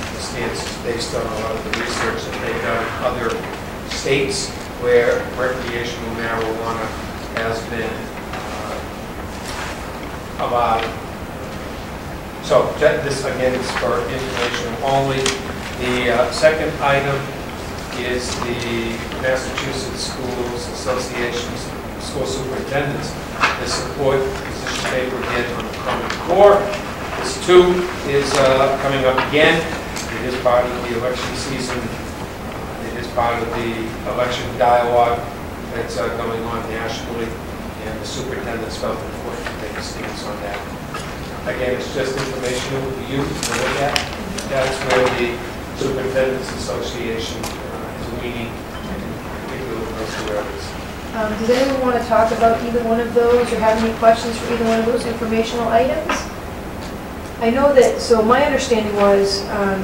The stance is based on a lot of the research that they've done in other states where recreational marijuana has been so this, again, is for information only. The uh, second item is the Massachusetts Schools Association's school superintendents, the support position paper again on the Common Core. This too is uh, coming up again. It is part of the election season. It is part of the election dialogue that's uh, going on nationally, and the superintendent's felt important a stance on that. Again, it's just information informational for you to look at. That's where the Superintendent's Association uh, is with those two. Um, Does anyone want to talk about either one of those or have any questions for either one of those informational items? I know that, so my understanding was um,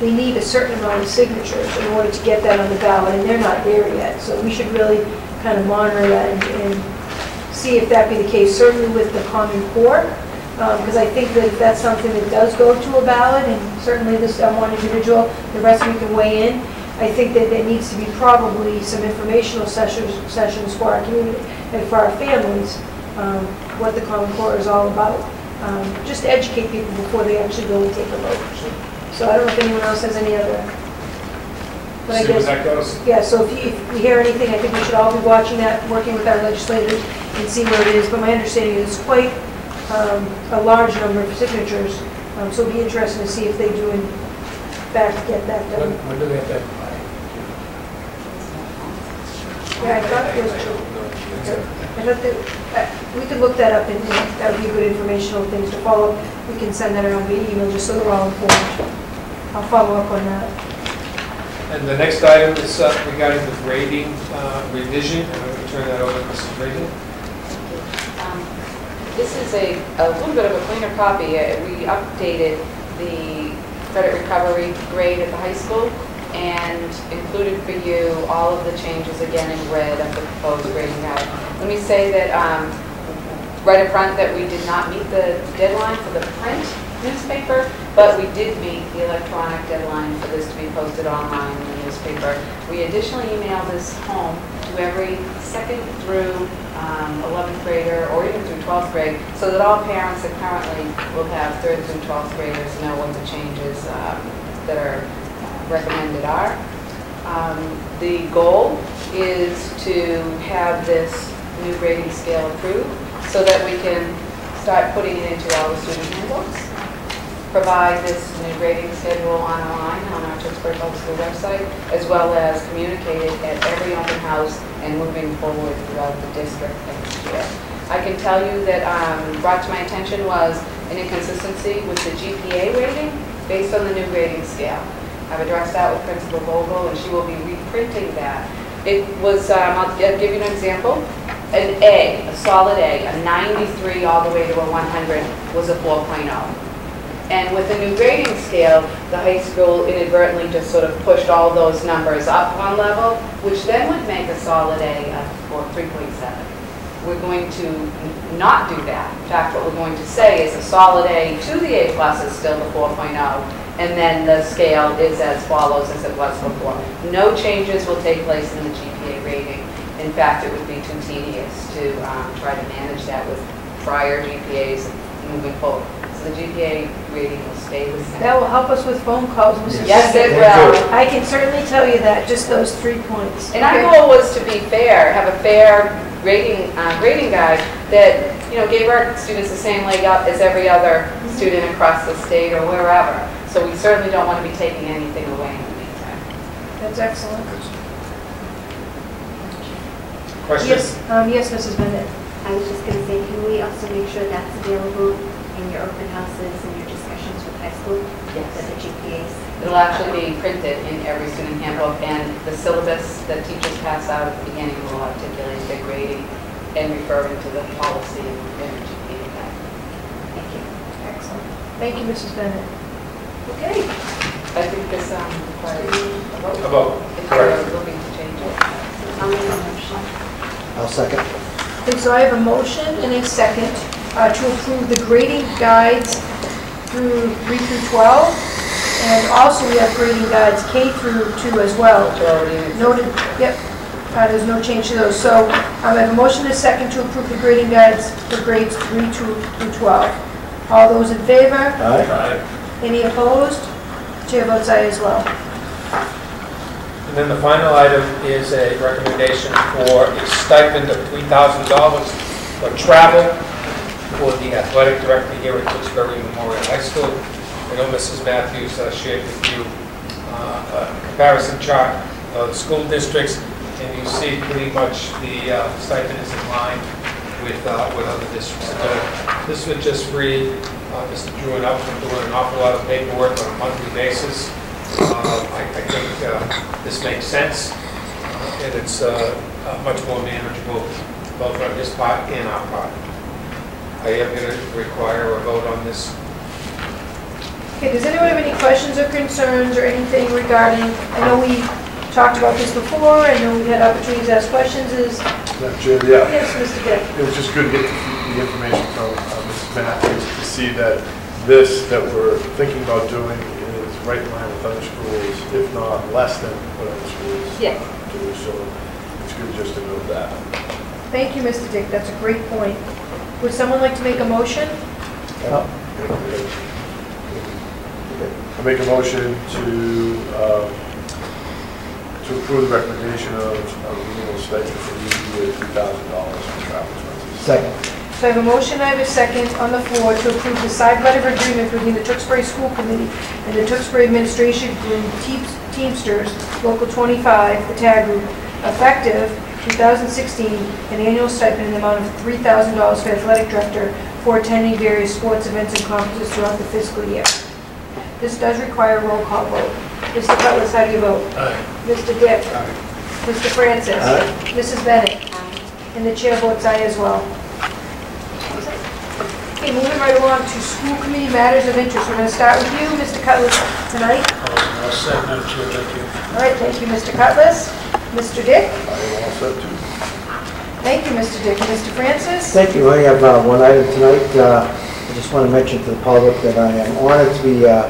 they need a certain amount of signatures in order to get that on the ballot, and they're not there yet. So we should really kind of monitor that and- and see if that be the case, certainly with the Common Core, because I think that if that's something that does go to a ballot, and certainly this um, one individual, the rest of you can weigh in, I think that there needs to be probably some informational sessions, sessions for our community and for our families, um, what the Common Core is all about, um, just to educate people before they actually go and take a vote. So I don't know if anyone else has any other. But I See where guess- that goes? Yeah, so if you, if we hear anything, I think we should all be watching that, working with our legislators and see where it is. But my understanding is it's quite um, a large number of signatures, Um, so it'll be interesting to see if they do in fact get that When done. when do they have that? Yeah, I thought it was true. I thought that, uh, we could look that up and and that would be good informational things to follow. Up. We can send that around via email just so they're all informed. I'll follow up on that. And the next item is uh, regarding the grading uh, revision. I'm going to turn that over to Mrs. Regan. Um, This is a, a little bit of a cleaner copy. Uh, We updated the credit recovery grade at the high school and included for you all of the changes again in red of the proposed grading guide. Let me say that, um, right up front, that we did not meet the deadline for the print newspaper, but we did meet the electronic deadline for this to be posted online in the newspaper. We additionally emailed this home to every second through um, 11th grader, or even through 12th grade, so that all parents that currently will have third through 12th graders know what the changes um, that are recommended are. Um, The goal is to have this new grading scale approved so that we can start putting it into the student handbooks, provide this new grading schedule online on our Tewksbury Public School website, as well as communicate it at every open house and moving forward throughout the district next year. I can tell you that um, brought to my attention was an inconsistency with the GPA rating based on the new grading scale. I've addressed that with Principal Vogel, and she will be reprinting that. It was, um, I'll give you an example. An A, a solid A, a 93 all the way to a 100 was a 4.0. And with the new grading scale, the high school inadvertently just sort of pushed all those numbers up one level, which then would make a solid A four- 3.7. We're going to not do that. In fact, what we're going to say is a solid A to the A plus is still the 4.0, and then the scale is as follows as it was before. No changes will take place in the GPA rating. In fact, it would be too tedious to um, try to manage that with prior GPAs moving forward. So the GPA rating will stay the same. That will help us with phone calls, Mrs. Yes, it will. I can certainly tell you that, just those three points. And our goal was to be fair, have a fair rating, uh, rating guide that, you know, gave our students the same leg up as every other student across the state or wherever. So we certainly don't want to be taking anything away in the meantime. That's excellent. Questions? Yes, um, yes, Mrs. Bennett. I was just going to say, can we also make sure that's available in your open houses and your discussions with high school? Yes. For the GPAs? It'll actually be printed in every student handbook, and the syllabus that teachers pass out at the beginning will articulate their grading and referring to the policy and the GPA guide. Thank you. Excellent. Thank you, Mrs. Bennett. Okay. I think this um, requires a vote. A vote, If correct. you're looking to change it. I'll make a motion. I'll second. Okay, so I have a motion and a second uh, to approve the grading guides through 3 through 12. And also we have grading guides K through 2 as well. Which are already in Noted, yep, uh, there's no change to those. So um, I have a motion and a second to approve the grading guides for grades 3 through 12. All those in favor? Aye. Any opposed? Chair votes aye as well. And then the final item is a recommendation for a stipend of $3,000 for travel for the athletic director here at Tewksbury Memorial High School. I know Mrs. Matthews uh, shared with you uh, a comparison chart of the school districts, and you see pretty much the uh, stipend is in line with uh, what other districts. This would just free uh, Mr. Druin up from doing an awful lot of paperwork on a monthly basis. Uh, I I think this makes sense, and it's much more manageable, both on his part and our part. I am going to require a vote on this. Okay, does anyone have any questions or concerns or anything regarding, I know we talked about this before, I know we had opportunities to ask questions, is, Madam Chair, yeah. yes, Mr. Dick? It was just good to get the the information from uh, Mrs. Matthews to see that this that we're thinking about doing is right in line with other schools, if not less than what other schools Yeah. do. So it's good just to know that. Thank you, Mr. Dick, that's a great point. Would someone like to make a motion? I make a motion to, um, to approve the recommendation of, of minimum stipend for the year three thousand dollars for travel expenses. Second. So I have a motion, I have a second on the floor to approve the side letter of agreement between the Tewksbury School Committee and the Tewksbury Administration Group Teamsters Local 25, the TAG Group, effective 2016, an annual stipend in the amount of $3,000 for athletic director for attending various sports events and conferences throughout the fiscal year. This does require a roll call vote. Mr. Cutlass, how do you vote? Aye. Mr. Dick? Aye. Mr. Francis? Aye. Mrs. Bennett? Aye. And the chair votes aye as well. Okay, moving right along to school committee matters of interest. We're going to start with you, Mr. Cutlass, tonight. All set, Madam Chair, thank you. All right, thank you, Mr. Cutlass. Mr. Dick? Set too. Thank you, Mr. Dick. Mr. Francis? Thank you. I have uh, one item tonight. Uh, I just want to mention to the public that I am honored to be uh,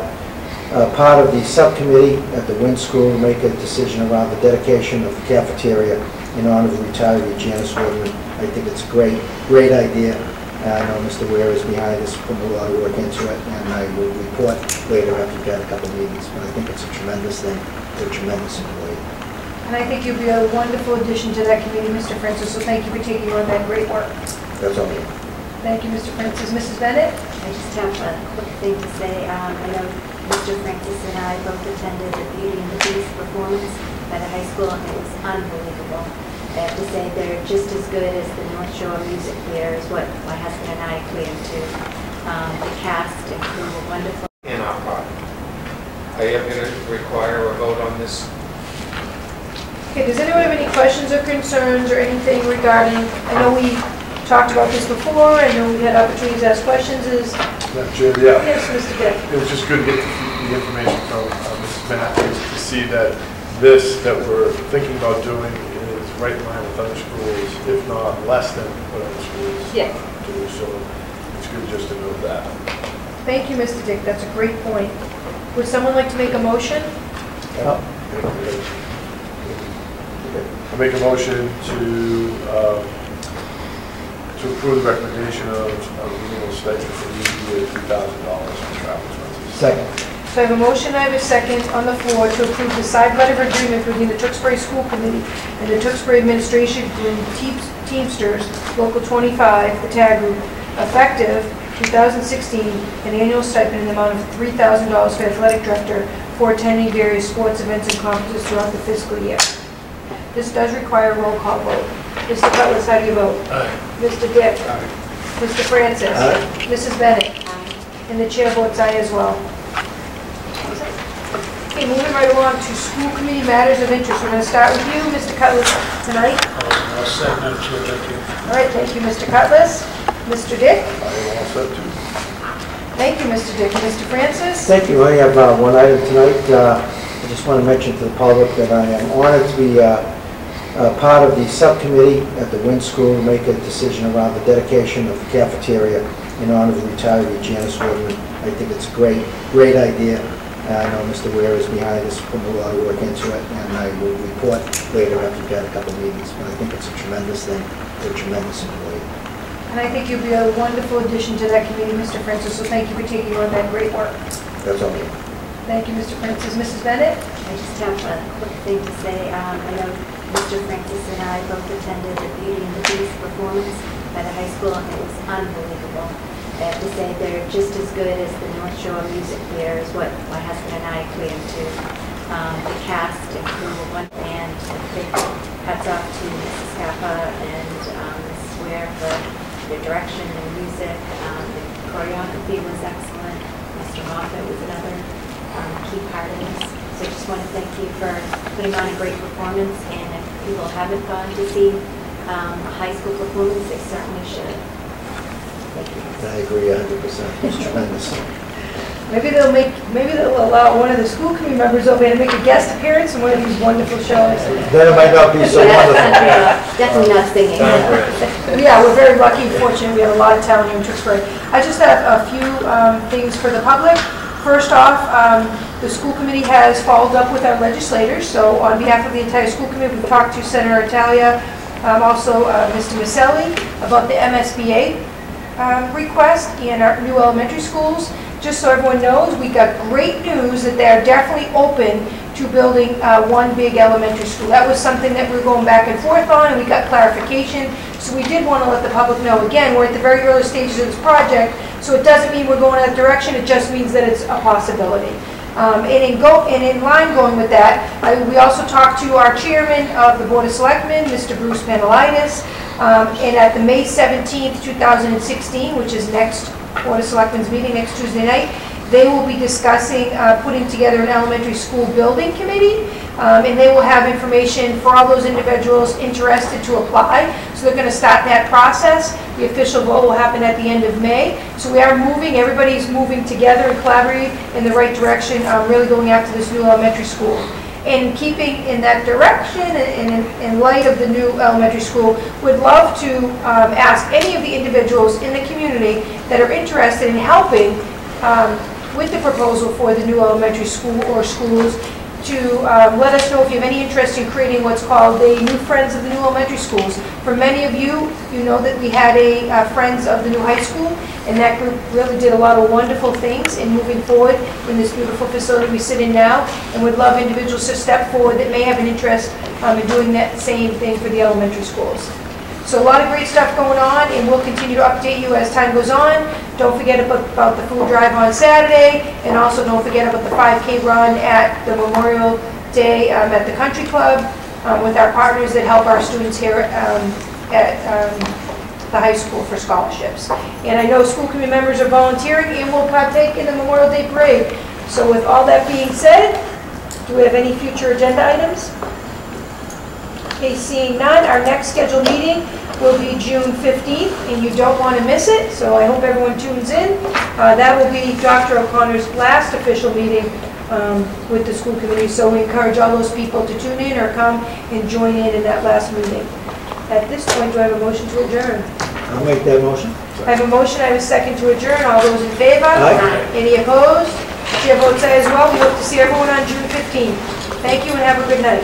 part of the subcommittee at the Wynn School to make a decision around the dedication of the cafeteria in honor of retiree Janice Woodman. I think it's a great, great idea. I know Mr. Ware is behind this, putting a lot of work into it, and I will report later after we've had a couple meetings. But I think it's a tremendous thing, a tremendous employee. And I think you'll be a wonderful addition to that committee, Mr. Francis, so thank you for taking on that great work. That's all. Thank you, Mr. Francis. Mrs. Bennett? I just have a quick thing to say. Um, I know Mr. Francis and I both attended the Beauty and the Beast performance by the high school, and it was unbelievable. I have to say, they're just as good as the North Shore Music Theater, is what my husband and I equated to. Um, The cast and crew were wonderful. in our part. I am going to require a vote on this. Okay, does anyone have any questions or concerns or anything regarding, I know we talked about this before, I know we had opportunities to ask questions, is, Madam Chair, yeah. yes, Mr. Dick? It was just good to get the the information from uh, Mrs. Matthews to see that this that we're thinking about doing is right in line with other schools, if not less than what other schools Yeah. do. So it's good just to know that. Thank you, Mr. Dick, that's a great point. Would someone like to make a motion? I make a motion to, um, to approve the recommendation of, of renewal stipend for the year three thousand dollars for travel expenses. Second. So I have a motion, I have a second on the floor to approve the side letter of agreement between the Tewksbury School Committee and the Tewksbury Administration Group Teams- Teamsters, Local 25, the TAG Group, effective 2016, an annual stipend in the amount of $3,000 for athletic director for attending various sports events and conferences throughout the fiscal year. This does require a roll call vote. Mr. Cutlass, how do you vote? Aye. Mr. Dick? Mr. Francis? Aye. Mrs. Bennett? And the chair votes aye as well. Okay, moving right along to school committee matters of interest. We're going to start with you, Mr. Cutlass, tonight. All set, Madam Chair, thank you. All right, thank you, Mr. Cutlass. Mr. Dick? I am all set too. Thank you, Mr. Dick. And Mr. Francis? Thank you. I have uh, one item tonight. Uh, I just want to mention to the public that I am honored to be uh, uh, part of the subcommittee at the Wynn School to make a decision around the dedication of the cafeteria in honor of the retiree Janice Woodman. I think it's a great, great idea. Uh, I know Mr. Ware is behind this, putting a lot of work into it, and I will report later after we've had a couple of meetings. But I think it's a tremendous thing, a tremendous employee. And I think you'll be a wonderful addition to that committee, Mr. Francis, so thank you for taking on that great work. That's all. Thank you, Mr. Francis. Mrs. Bennett? I just have a quick thing to say. Um, I know Mr. Francis and I both attended the Beauty and the Beast performance by the high school, and it was unbelievable. I have to say, they're just as good as the North Shore Music Theater, is what my husband and I equated to. Um, The cast and crew were one, and big hats off to Mrs. Kappa and um, Mrs. Ware for their direction and music. Um, The choreography was excellent. Mr. Moffat was another um, key part of this. So I just want to thank you for putting on a great performance, and if people haven't gone to see um, a high school performance, they certainly should. Thank you. I agree hundred percent. It's tremendous. Maybe they'll make, maybe they'll allow one of the school committee members over here to make a guest appearance in one of these wonderful shows. Then it might not be so wonderful. Definitely not singing. Yeah, we're very lucky and fortunate, we have a lot of talent here in Tewksbury. I just have a few um, things for the public. First off, um, the school committee has followed up with our legislators, so on behalf of the entire school committee, we've talked to Senator L'Italien, um, also uh, Mr. Miceli, about the MSBA um, request in our new elementary schools. Just so everyone knows, we got great news that they're definitely open to building uh, one big elementary school. That was something that we were going back and forth on, and we got clarification. So we did want to let the public know. Again, we're at the very early stages of this project, so it doesn't mean we're going in that direction, it just means that it's a possibility. Um, And in go, and in line going with that, I- we also talked to our chairman of the Board of Selectmen, Mr. Bruce Panelitis, um, and at the May 17th, 2016, which is next Board of Selectmen's meeting next Tuesday night, They will be discussing uh, putting together an elementary school building committee, um, and they will have information for all those individuals interested to apply. So they're going to start that process. The official vote will happen at the end of May. So we are moving, everybody's moving together and collaborating in the right direction, um, really going after this new elementary school. And keeping in that direction and in, in light of the new elementary school, would love to um, ask any of the individuals in the community that are interested in helping um, with the proposal for the new elementary school or schools to um, let us know if you have any interest in creating what's called the New Friends of the New Elementary Schools. For many of you, you know that we had a uh, Friends of the New High School, and that group really did a lot of wonderful things in moving forward in this beautiful facility we sit in now, and would love individuals to step forward that may have an interest um, in doing that same thing for the elementary schools. So a lot of great stuff going on, and we'll continue to update you as time goes on. Don't forget about the food drive on Saturday, and also don't forget about the 5K run at the Memorial Day um, at the Country Club um, with our partners that help our students here um, at um, the high school for scholarships. And I know school committee members are volunteering and will partake in the Memorial Day Parade. So with all that being said, do we have any future agenda items? Okay, seeing none, our next scheduled meeting will be June 15th, and you don't want to miss it, so I hope everyone tunes in. Uh, That will be Dr. O'Connor's last official meeting um, with the school committee, so we encourage all those people to tune in or come and join in in that last meeting. At this point, do I have a motion to adjourn? I'll make that motion. I have a motion, I have a second to adjourn. All those in favor? Aye. Any opposed? Chair votes aye as well. We hope to see everyone on June 15th. Thank you and have a good night.